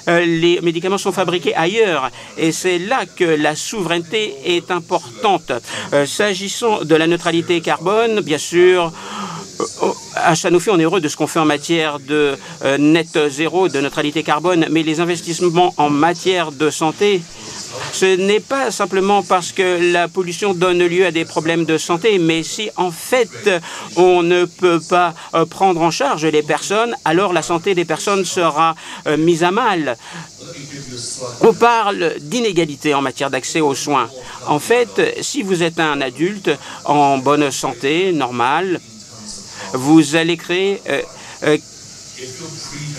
euh, les médicaments sont fabriqués ailleurs. Et c'est là que la souveraineté est importante. Euh, s'agissant de la neutralité carbone, bien sûr, à Sanofi, on est heureux de ce qu'on fait en matière de net zéro, de neutralité carbone, mais les investissements en matière de santé ce n'est pas simplement parce que la pollution donne lieu à des problèmes de santé, mais si en fait on ne peut pas euh, prendre en charge les personnes, alors la santé des personnes sera euh, mise à mal. On parle d'inégalité en matière d'accès aux soins. En fait, si vous êtes un adulte en bonne santé, normale, vous allez créer euh,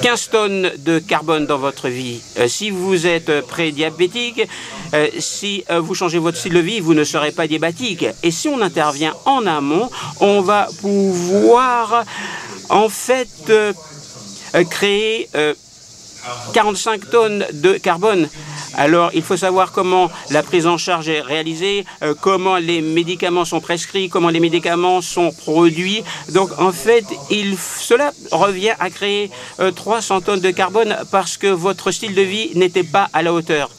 15 tonnes de carbone dans votre vie. Euh, si vous êtes prédiabétique, euh, si euh, vous changez votre style de vie, vous ne serez pas diabétique. Et si on intervient en amont, on va pouvoir en fait créer 45 tonnes de carbone Alors, il faut savoir comment la prise en charge est réalisée, euh, comment les médicaments sont prescrits, comment les médicaments sont produits. Donc, en fait, cela revient à créer 300 tonnes de carbone parce que votre style de vie n'était pas à la hauteur.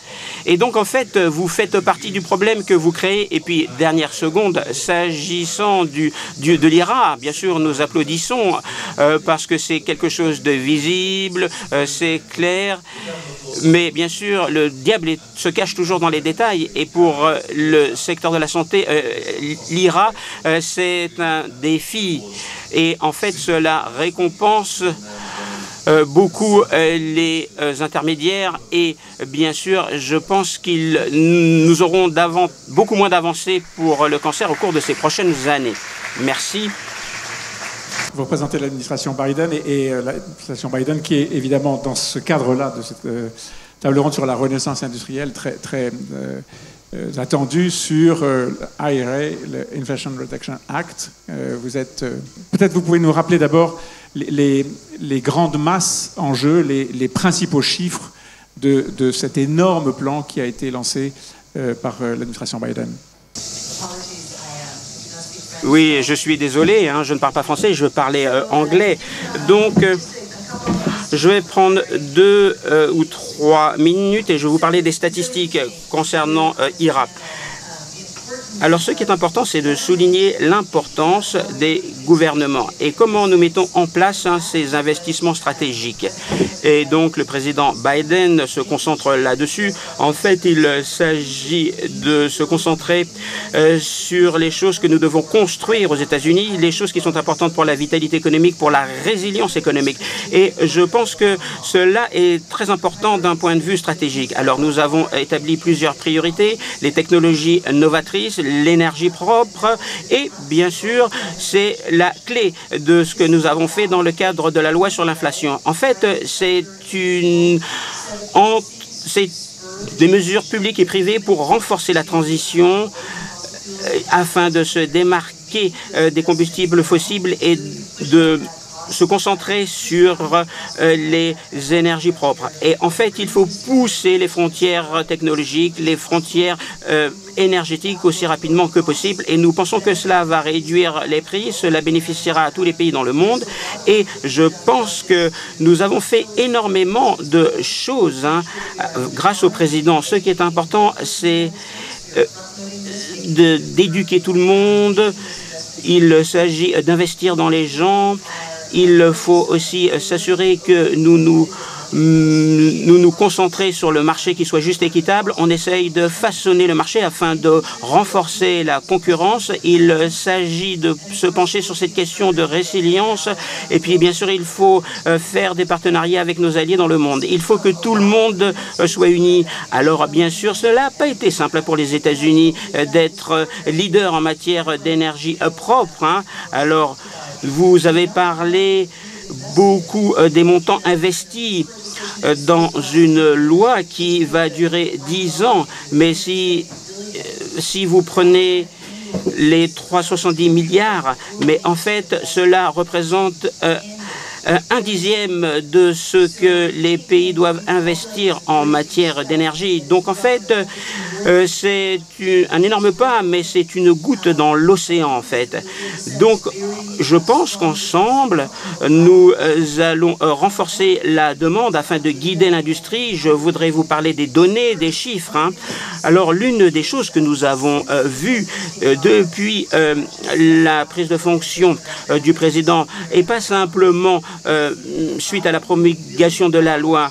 Et donc, en fait, vous faites partie du problème que vous créez. Et puis, dernière seconde, s'agissant du, du, de l'IRA, bien sûr, nous applaudissons euh, parce que c'est quelque chose de visible, euh, c'est clair. Mais bien sûr, le diable se cache toujours dans les détails. Et pour euh, le secteur de la santé, l'IRA, c'est un défi. Et en fait, cela récompense beaucoup euh, les euh, intermédiaires et bien sûr, je pense qu'ils nous aurons beaucoup moins d'avancées pour le cancer au cours de ces prochaines années. Merci. Vous représentez l'administration Biden et, l'administration Biden qui est évidemment dans ce cadre-là de cette table ronde sur la renaissance industrielle très, très attendue sur l'IRA, le Inflation Reduction Act. vous êtes, peut-être vous pouvez nous rappeler d'abord les, grandes masses en jeu, les, principaux chiffres de, cet énorme plan qui a été lancé euh, par euh, l'administration Biden. Oui, je suis désolé, hein, je ne parle pas français, je veux parler euh, anglais. Donc, je vais prendre deux ou trois minutes et je vais vous parler des statistiques concernant IRAP. Alors ce qui est important, c'est de souligner l'importance des gouvernements et comment nous mettons en place hein, ces investissements stratégiques. Et donc le président Biden se concentre là-dessus. En fait, il s'agit de se concentrer euh, sur les choses que nous devons construire aux États-Unis, les choses qui sont importantes pour la vitalité économique, pour la résilience économique. Et je pense que cela est très important d'un point de vue stratégique. Alors nous avons établi plusieurs priorités, les technologies novatrices, l'énergie propre et bien sûr c'est la clé de ce que nous avons fait dans le cadre de la loi sur l'inflation. En fait, c'est une c'est des mesures publiques et privées pour renforcer la transition euh, afin de se démarquer euh, des combustibles fossiles et de se concentrer sur euh, les énergies propres. Et en fait, il faut pousser les frontières technologiques, les frontières euh, énergétiques aussi rapidement que possible. Et nous pensons que cela va réduire les prix, cela bénéficiera à tous les pays dans le monde. Et je pense que nous avons fait énormément de choses hein, grâce au président. Ce qui est important, c'est euh, d'éduquer tout le monde. Il s'agit d'investir dans les gens il faut aussi s'assurer que nous nous nous nous concentrer sur le marché qui soit juste équitable. On essaye de façonner le marché afin de renforcer la concurrence. Il s'agit de se pencher sur cette question de résilience. Et puis, bien sûr, il faut euh, faire des partenariats avec nos alliés dans le monde. Il faut que tout le monde euh, soit uni. Alors, bien sûr, cela n'a pas été simple pour les États-Unis euh, d'être leader en matière d'énergie propre. Hein. Alors, vous avez parlé beaucoup euh, des montants investis euh, dans une loi qui va durer dix ans. Mais si, euh, si vous prenez les 370 milliards, mais en fait, cela représente un dixième de ce que les pays doivent investir en matière d'énergie. Donc en fait, euh, c'est un énorme pas, mais c'est une goutte dans l'océan en fait. Donc je pense qu'ensemble, nous euh, allons euh, renforcer la demande afin de guider l'industrie. Je voudrais vous parler des données, des chiffres. Hein. Alors l'une des choses que nous avons vues depuis la prise de fonction du président, et pas simplement suite à la promulgation de la loi,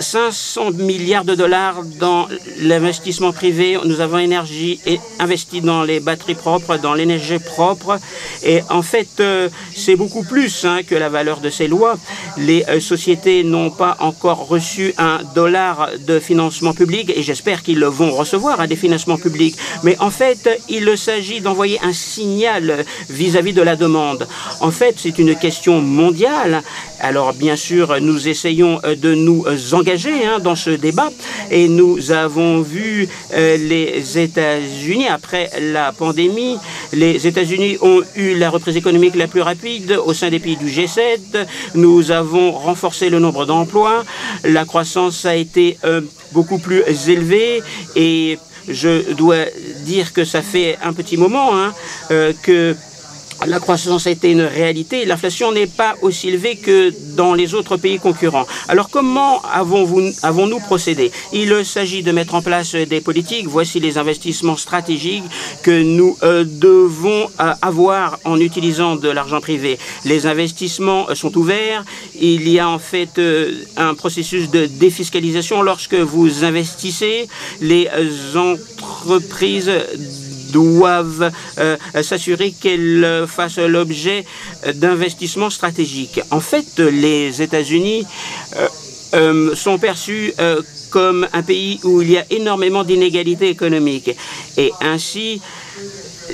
500 milliards de dollars dans l'investissement privé. Nous avons énergie et investi dans les batteries propres, dans l'énergie propre. Et en fait, euh, c'est beaucoup plus hein, que la valeur de ces lois. Les euh, sociétés n'ont pas encore reçu un dollar de financement public et j'espère qu'ils vont recevoir un des financements publics. Mais en fait, il s'agit d'envoyer un signal vis-à-vis -vis de la demande. En fait, c'est une question mondiale. Alors, bien sûr, nous essayons de nous engager engagés hein, dans ce débat et nous avons vu euh, les États-Unis après la pandémie. Les États-Unis ont eu la reprise économique la plus rapide au sein des pays du G7. Nous avons renforcé le nombre d'emplois. La croissance a été euh, beaucoup plus élevée et je dois dire que ça fait un petit moment hein, euh, que la croissance a été une réalité. L'inflation n'est pas aussi élevée que dans les autres pays concurrents. Alors comment avons-nous avons procédé? Il s'agit de mettre en place des politiques. Voici les investissements stratégiques que nous euh, devons euh, avoir en utilisant de l'argent privé. Les investissements euh, sont ouverts. Il y a en fait un processus de défiscalisation lorsque vous investissez. Les entreprises doivent euh, s'assurer qu'elles fassent l'objet d'investissements stratégiques. En fait, les États-Unis euh, euh, sont perçus comme un pays où il y a énormément d'inégalités économiques. Et ainsi,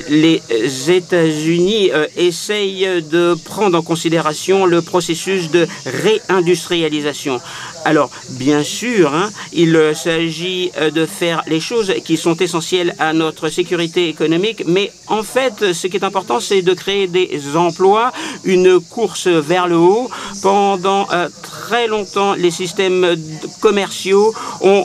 les États-Unis euh, essayent de prendre en considération le processus de réindustrialisation. Alors, bien sûr, hein, il s'agit euh, de faire les choses qui sont essentielles à notre sécurité économique, mais en fait, ce qui est important, c'est de créer des emplois, une course vers le haut. Pendant euh, très longtemps, les systèmes commerciaux ont,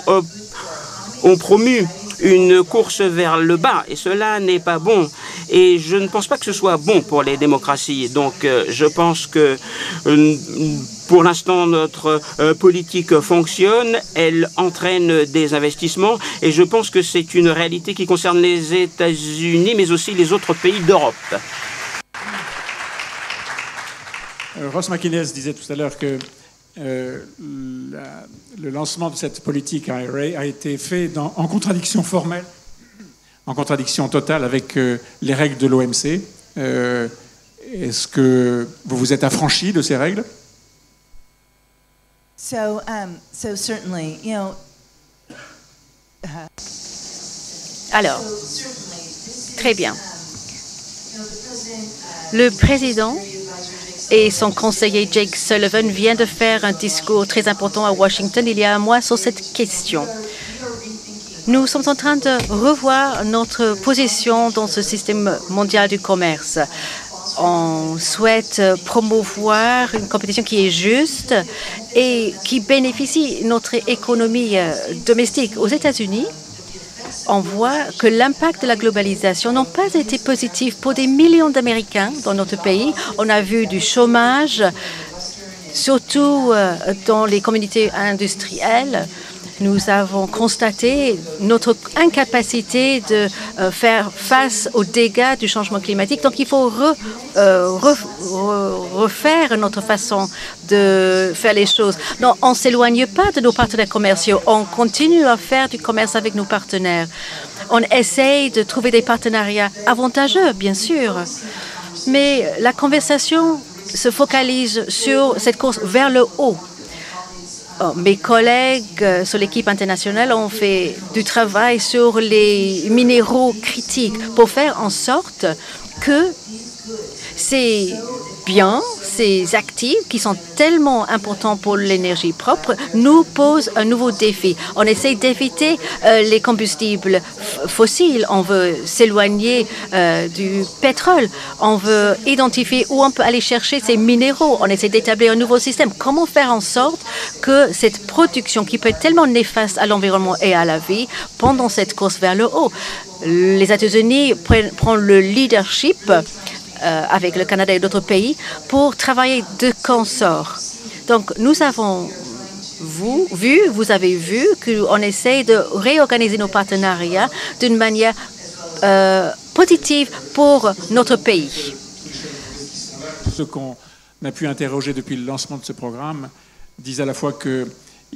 ont promu une course vers le bas et cela n'est pas bon. Et je ne pense pas que ce soit bon pour les démocraties. Donc euh, je pense que euh, pour l'instant notre euh, politique fonctionne, elle entraîne des investissements et je pense que c'est une réalité qui concerne les États-Unis mais aussi les autres pays d'Europe. Ross McInnes disait tout à l'heure que euh, le lancement de cette politique IRA a été fait en contradiction formelle, en contradiction totale avec euh, les règles de l'OMC. Euh, est-ce que vous vous êtes affranchi de ces règles? Um, Alors, très bien. Le président et son conseiller Jake Sullivan vient de faire un discours très important à Washington il y a un mois sur cette question. Nous sommes en train de revoir notre position dans ce système mondial du commerce. On souhaite promouvoir une compétition qui est juste et qui bénéficie notre économie euh, domestique. Aux États-Unis, on voit que l'impact de la globalisation n'a pas été positif pour des millions d'Américains dans notre pays. On a vu du chômage, surtout euh, dans les communautés industrielles nous avons constaté notre incapacité de euh, faire face aux dégâts du changement climatique. Donc il faut euh, refaire notre façon de faire les choses. Non, on ne s'éloigne pas de nos partenaires commerciaux. On continue à faire du commerce avec nos partenaires. On essaye de trouver des partenariats avantageux, bien sûr. Mais la conversation se focalise sur cette course vers le haut. Oh, mes collègues euh, sur l'équipe internationale ont fait du travail sur les minéraux critiques pour faire en sorte que ces biens, ces actifs qui sont tellement importants pour l'énergie propre nous posent un nouveau défi. On essaie d'éviter euh, les combustibles fossiles, on veut s'éloigner euh, du pétrole, on veut identifier où on peut aller chercher ces minéraux, on essaie d'établir un nouveau système. Comment faire en sorte que cette production qui peut être tellement néfaste à l'environnement et à la vie pendant cette course vers le haut, les États-Unis prennent le leadership euh, avec le Canada et d'autres pays pour travailler de consort. Donc, nous avons vu, vous avez vu qu'on essaie de réorganiser nos partenariats d'une manière euh, positive pour notre pays. Ce qu'on a pu interroger depuis le lancement de ce programme disent à la fois que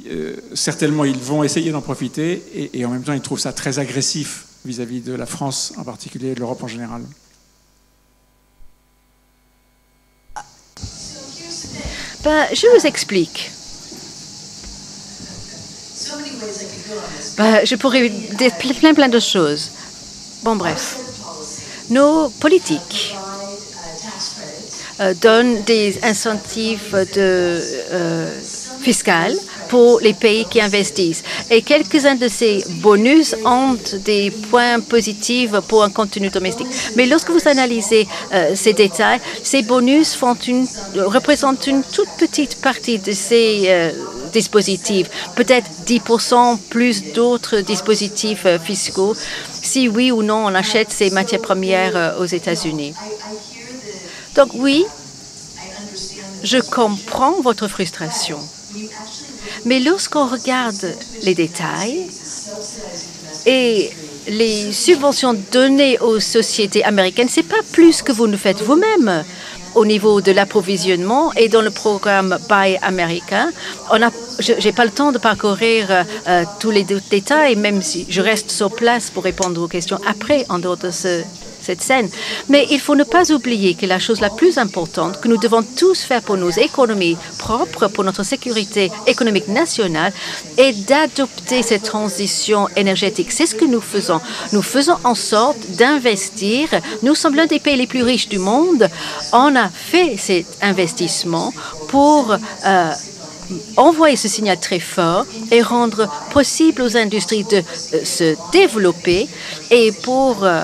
euh, certainement ils vont essayer d'en profiter et, en même temps ils trouvent ça très agressif vis-à-vis -vis de la France en particulier et de l'Europe en général. Ben, je vous explique. Ben, je pourrais dire plein, plein de choses. Bon, bref. Nos politiques euh, donnent des incentives euh, fiscales pour les pays qui investissent. Et quelques-uns de ces bonus ont des points positifs pour un contenu domestique. Mais lorsque vous analysez euh, ces détails, ces bonus font une, représentent une toute petite partie de ces euh, dispositifs, peut-être 10% plus d'autres dispositifs euh, fiscaux, si oui ou non on achète ces matières premières aux États-Unis. Donc oui, je comprends votre frustration. Mais lorsqu'on regarde les détails et les subventions données aux sociétés américaines, ce n'est pas plus que vous ne faites vous-même au niveau de l'approvisionnement et dans le programme Buy américain. je n'ai pas le temps de parcourir euh, tous les détails, même si je reste sur place pour répondre aux questions après, en dehors de ce Mais il faut ne pas oublier que la chose la plus importante que nous devons tous faire pour nos économies propres, pour notre sécurité économique nationale, est d'adopter cette transition énergétique. C'est ce que nous faisons. Nous faisons en sorte d'investir. Nous sommes l'un des pays les plus riches du monde. On a fait cet investissement pour euh, envoyer ce signal très fort et rendre possible aux industries de euh, se développer et pour euh,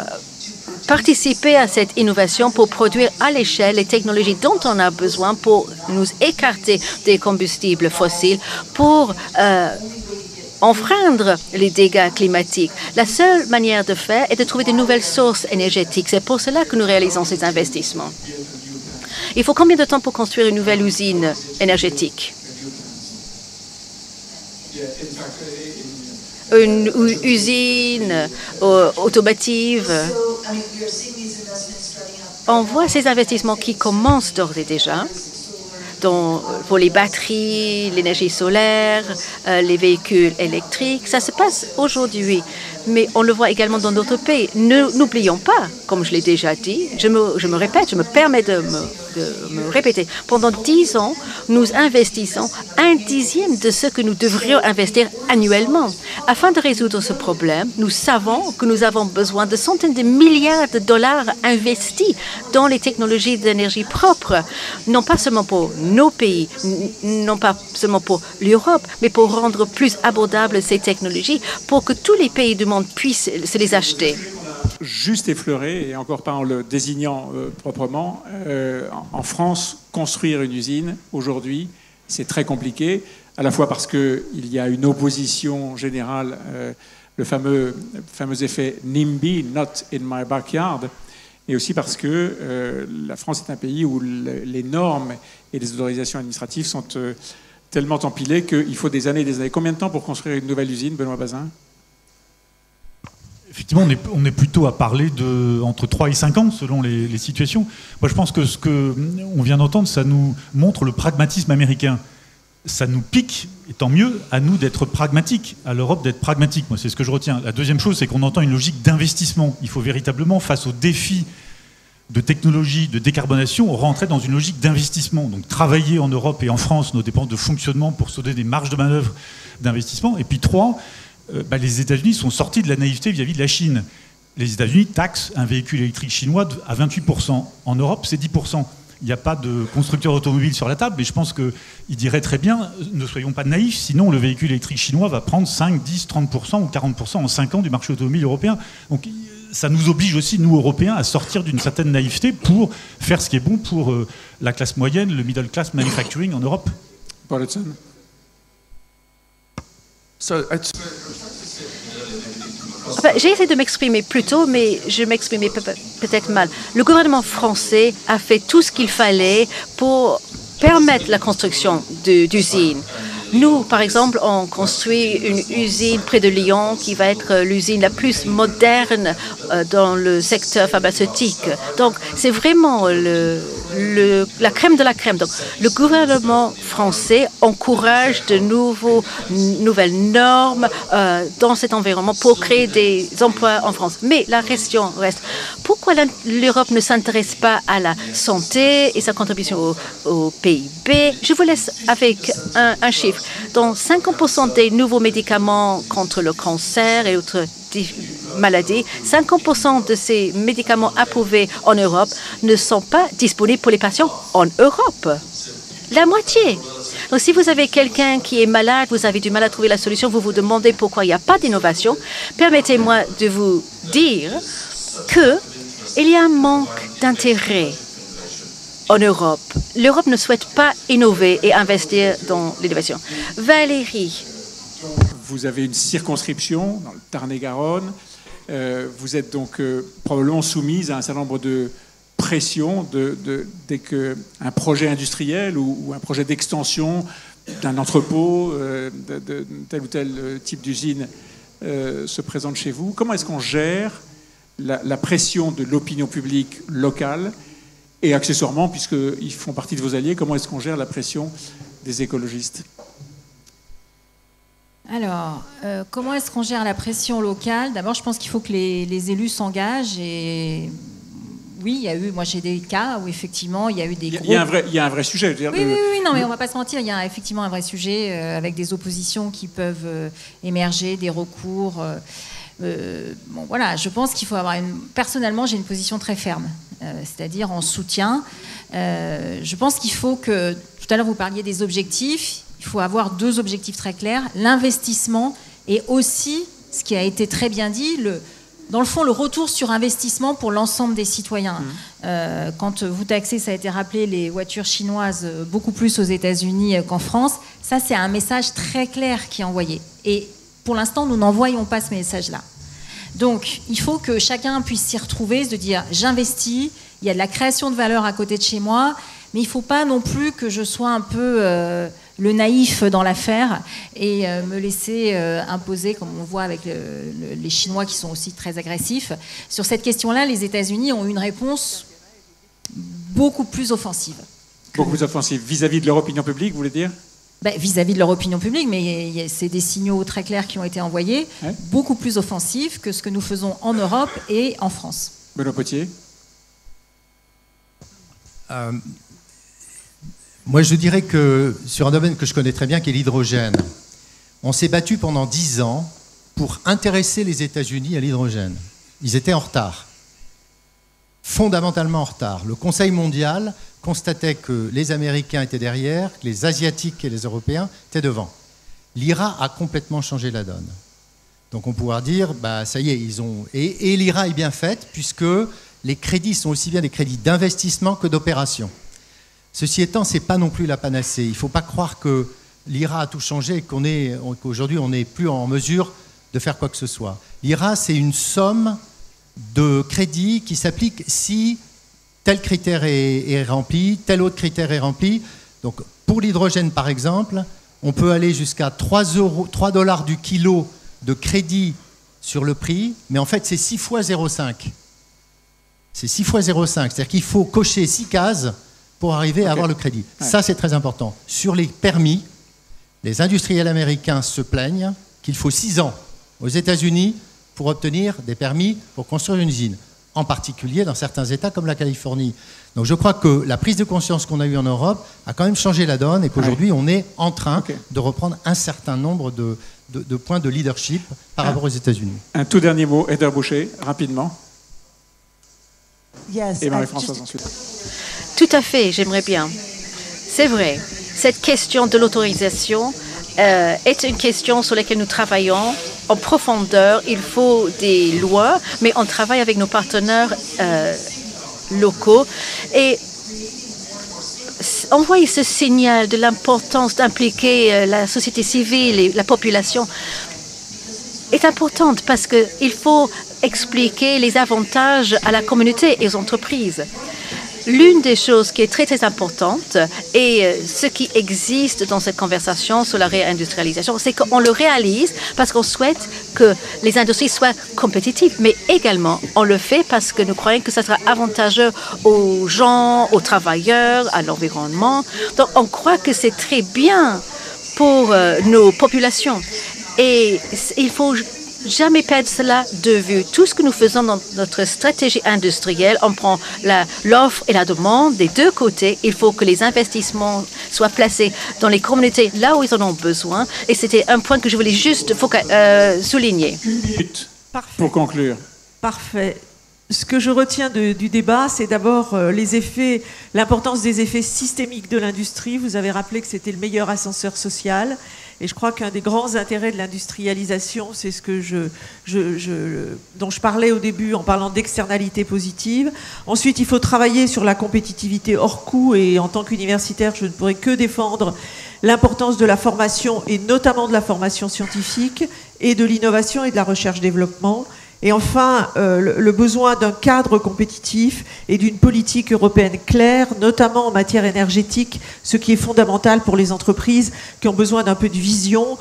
participer à cette innovation pour produire à l'échelle les technologies dont on a besoin pour nous écarter des combustibles fossiles, pour euh, enfreindre les dégâts climatiques. La seule manière de faire est de trouver de nouvelles sources énergétiques. C'est pour cela que nous réalisons ces investissements. Il faut combien de temps pour construire une nouvelle usine énergétique? Une usine euh, automative. On voit ces investissements qui commencent d'ores et déjà pour les batteries, l'énergie solaire, euh, les véhicules électriques. Ça se passe aujourd'hui, mais on le voit également dans d'autres pays. N'oublions pas, comme je l'ai déjà dit, je me, je me, répète, je me permets de me, de me répéter, pendant dix ans, nous investissons un dixième de ce que nous devrions investir annuellement. Afin de résoudre ce problème, nous savons que nous avons besoin de centaines de milliards de dollars investis dans les technologies d'énergie propre, non pas seulement pour nos pays, non pas seulement pour l'Europe, mais pour rendre plus abordables ces technologies, pour que tous les pays du monde puissent se les acheter juste effleuré, et encore pas en le désignant euh, proprement, euh, en France, construire une usine aujourd'hui, c'est très compliqué, à la fois parce qu'il y a une opposition générale, euh, le fameux, fameux effet NIMBY, Not in my backyard, et aussi parce que la France est un pays où les normes et les autorisations administratives sont tellement empilées qu'il faut des années et des années. Combien de temps pour construire une nouvelle usine, Benoît Bazin? Effectivement, on est, plutôt à parler de entre 3 et 5 ans selon les, situations. Moi, je pense que ce qu'on vient d'entendre, ça nous montre le pragmatisme américain. Ça nous pique, et tant mieux, à nous d'être pragmatiques, à l'Europe d'être pragmatique. Moi, c'est ce que je retiens. La deuxième chose, c'est qu'on entend une logique d'investissement. Il faut véritablement, face aux défis de technologie, de décarbonation, rentrer dans une logique d'investissement. Donc travailler en Europe et en France nos dépenses de fonctionnement pour donner des marges de manœuvre d'investissement. Et puis trois, bah, les États-Unis sont sortis de la naïveté vis-à-vis de la Chine. Les États-Unis taxent un véhicule électrique chinois à 28%. En Europe, c'est 10%. Il n'y a pas de constructeur automobile sur la table, mais je pense qu'il dirait très bien, ne soyons pas naïfs, sinon le véhicule électrique chinois va prendre 5, 10, 30% ou 40% en 5 ans du marché automobile européen. Donc ça nous oblige aussi, nous, Européens, à sortir d'une certaine naïveté pour faire ce qui est bon pour euh, la classe moyenne, le middle class manufacturing en Europe. J'ai essayé de m'exprimer plus tôt, mais je m'exprimais peut-être mal. Le gouvernement français a fait tout ce qu'il fallait pour permettre la construction d'usines. Nous, par exemple, on construit une usine près de Lyon qui va être l'usine la plus moderne euh, dans le secteur pharmaceutique. Donc, c'est vraiment le, la crème de la crème. Donc, le gouvernement français encourage de nouveaux, nouvelles normes euh, dans cet environnement pour créer des emplois en France. Mais la question reste, pourquoi l'Europe ne s'intéresse pas à la santé et sa contribution au, PIB Je vous laisse avec un, un chiffre. Dans 50% des nouveaux médicaments contre le cancer et autres maladies, 50% de ces médicaments approuvés en Europe ne sont pas disponibles pour les patients en Europe. La moitié. Donc si vous avez quelqu'un qui est malade, vous avez du mal à trouver la solution, vous vous demandez pourquoi il n'y a pas d'innovation, permettez-moi de vous dire qu'il y a un manque d'intérêt en Europe. L'Europe ne souhaite pas innover et investir dans l'innovation. Valérie. Vous avez une circonscription dans le Tarn-et-Garonne. Euh, vous êtes donc euh, probablement soumise à un certain nombre de pressions de, dès qu'un projet industriel ou, un projet d'extension d'un entrepôt, euh, de, tel ou tel type d'usine se présente chez vous. Comment est-ce qu'on gère la pression de l'opinion publique locale et accessoirement, puisqu'ils font partie de vos alliés, comment est-ce qu'on gère la pression des écologistes? Alors, euh, comment est-ce qu'on gère la pression locale? D'abord, je pense qu'il faut que les, élus s'engagent et oui, il y a eu, moi j'ai des cas où effectivement il y a eu des Il y, a un vrai, il y a un vrai sujet. oui, oui, oui, non, mais on va pas se mentir, il y a effectivement un vrai sujet euh, avec des oppositions qui peuvent euh, émerger, des recours. bon, voilà, je pense qu'il faut avoir une. Personnellement, j'ai une position très ferme. C'est-à-dire en soutien. Je pense qu'il faut que, tout à l'heure vous parliez des objectifs, il faut avoir deux objectifs très clairs, l'investissement et aussi, ce qui a été très bien dit, le, dans le fond, le retour sur investissement pour l'ensemble des citoyens. Mmh. Euh, quand vous taxez, ça a été rappelé, les voitures chinoises beaucoup plus aux États-Unis qu'en France, ça c'est un message très clair qui est envoyé. Et pour l'instant, nous n'envoyons pas ce message-là. Donc, il faut que chacun puisse s'y retrouver, se dire j'investis, il y a de la création de valeur à côté de chez moi, mais il ne faut pas non plus que je sois un peu euh, le naïf dans l'affaire et euh, me laisser euh, imposer, comme on voit avec les Chinois qui sont aussi très agressifs. Sur cette question-là, les États-Unis ont une réponse beaucoup plus offensive. Beaucoup plus offensive vis-à-vis de leur opinion publique, vous voulez dire? Bah, vis-à-vis de leur opinion publique, mais c'est des signaux très clairs qui ont été envoyés, beaucoup plus offensifs que ce que nous faisons en Europe et en France. Benoît Potier? Euh, Moi, je dirais que sur un domaine que je connais très bien, qui est l'hydrogène, on s'est battu pendant dix ans pour intéresser les États-Unis à l'hydrogène. Ils étaient en retard, fondamentalement en retard. Le Conseil mondial constatait que les Américains étaient derrière, que les Asiatiques et les Européens étaient devant. L'IRA a complètement changé la donne. Donc on pourra dire, bah, ça y est, ils ont... Et, l'IRA est bien faite, puisque les crédits sont aussi bien des crédits d'investissement que d'opération. Ceci étant, ce n'est pas non plus la panacée. Il ne faut pas croire que l'IRA a tout changé et qu'aujourd'hui on n'est plus en mesure de faire quoi que ce soit. L'IRA, c'est une somme de crédits qui s'applique si tel critère est, rempli, tel autre critère est rempli. Donc pour l'hydrogène par exemple, on peut aller jusqu'à 3, 3 dollars du kilo de crédit sur le prix, mais en fait c'est 6 fois 0,5. C'est 6 fois 0,5, c'est-à-dire qu'il faut cocher 6 cases pour arriver à avoir le crédit. Ça c'est très important. Sur les permis, les industriels américains se plaignent qu'il faut 6 ans aux États-Unis pour obtenir des permis pour construire une usine en particulier dans certains États comme la Californie. Donc je crois que la prise de conscience qu'on a eue en Europe a quand même changé la donne et qu'aujourd'hui on est en train de reprendre un certain nombre de, de, points de leadership par rapport aux États-Unis. Un tout dernier mot, Eder Boucher, rapidement. Yes, et Marie-Françoise ensuite. Tout à fait, j'aimerais bien. C'est vrai, cette question de l'autorisation euh, est une question sur laquelle nous travaillons en profondeur. Il faut des lois, mais on travaille avec nos partenaires euh, locaux et envoyer ce signal de l'importance d'impliquer euh, la société civile et la population est importante parce qu'il faut expliquer les avantages à la communauté et aux entreprises. L'une des choses qui est très très importante et euh, ce qui existe dans cette conversation sur la réindustrialisation, c'est qu'on le réalise parce qu'on souhaite que les industries soient compétitives, mais également on le fait parce que nous croyons que ça sera avantageux aux gens, aux travailleurs, à l'environnement. Donc on croit que c'est très bien pour euh, nos populations. Et il faut jamais perdre cela de vue. Tout ce que nous faisons dans notre stratégie industrielle, on prend l'offre et la demande des deux côtés. Il faut que les investissements soient placés dans les communautés là où ils en ont besoin. Et c'était un point que je voulais juste euh, souligner. Parfait. Pour conclure. Parfait. ce que je retiens du débat, c'est d'abord euh, les effets, l'importance des effets systémiques de l'industrie. Vous avez rappelé que c'était le meilleur ascenseur social. Et je crois qu'un des grands intérêts de l'industrialisation, c'est ce dont je parlais au début en parlant d'externalité positive. Ensuite, il faut travailler sur la compétitivité hors coût. Et en tant qu'universitaire, je ne pourrais que défendre l'importance de la formation, et notamment de la formation scientifique, et de l'innovation et de la recherche-développement. Et enfin, euh, le, besoin d'un cadre compétitif et d'une politique européenne claire, notamment en matière énergétique, ce qui est fondamental pour les entreprises qui ont besoin d'un peu de vision.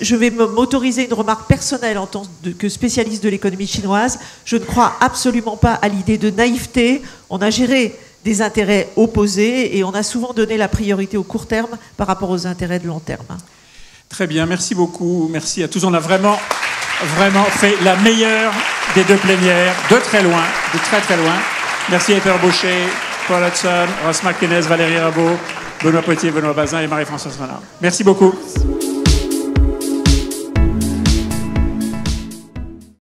je vais m'autoriser une remarque personnelle en tant que spécialiste de l'économie chinoise. Je ne crois absolument pas à l'idée de naïveté. On a géré des intérêts opposés et on a souvent donné la priorité au court terme par rapport aux intérêts de long terme. Très bien, merci beaucoup. Merci à tous. On a vraiment vraiment fait la meilleure des deux plénières, de très loin, de très très loin. Merci Peter Boucher, Paul Hudson, Ross McInnes, Valérie Rabault, Benoît Poitier, Benoît Bazin et Marie-Françoise Renard. Merci beaucoup.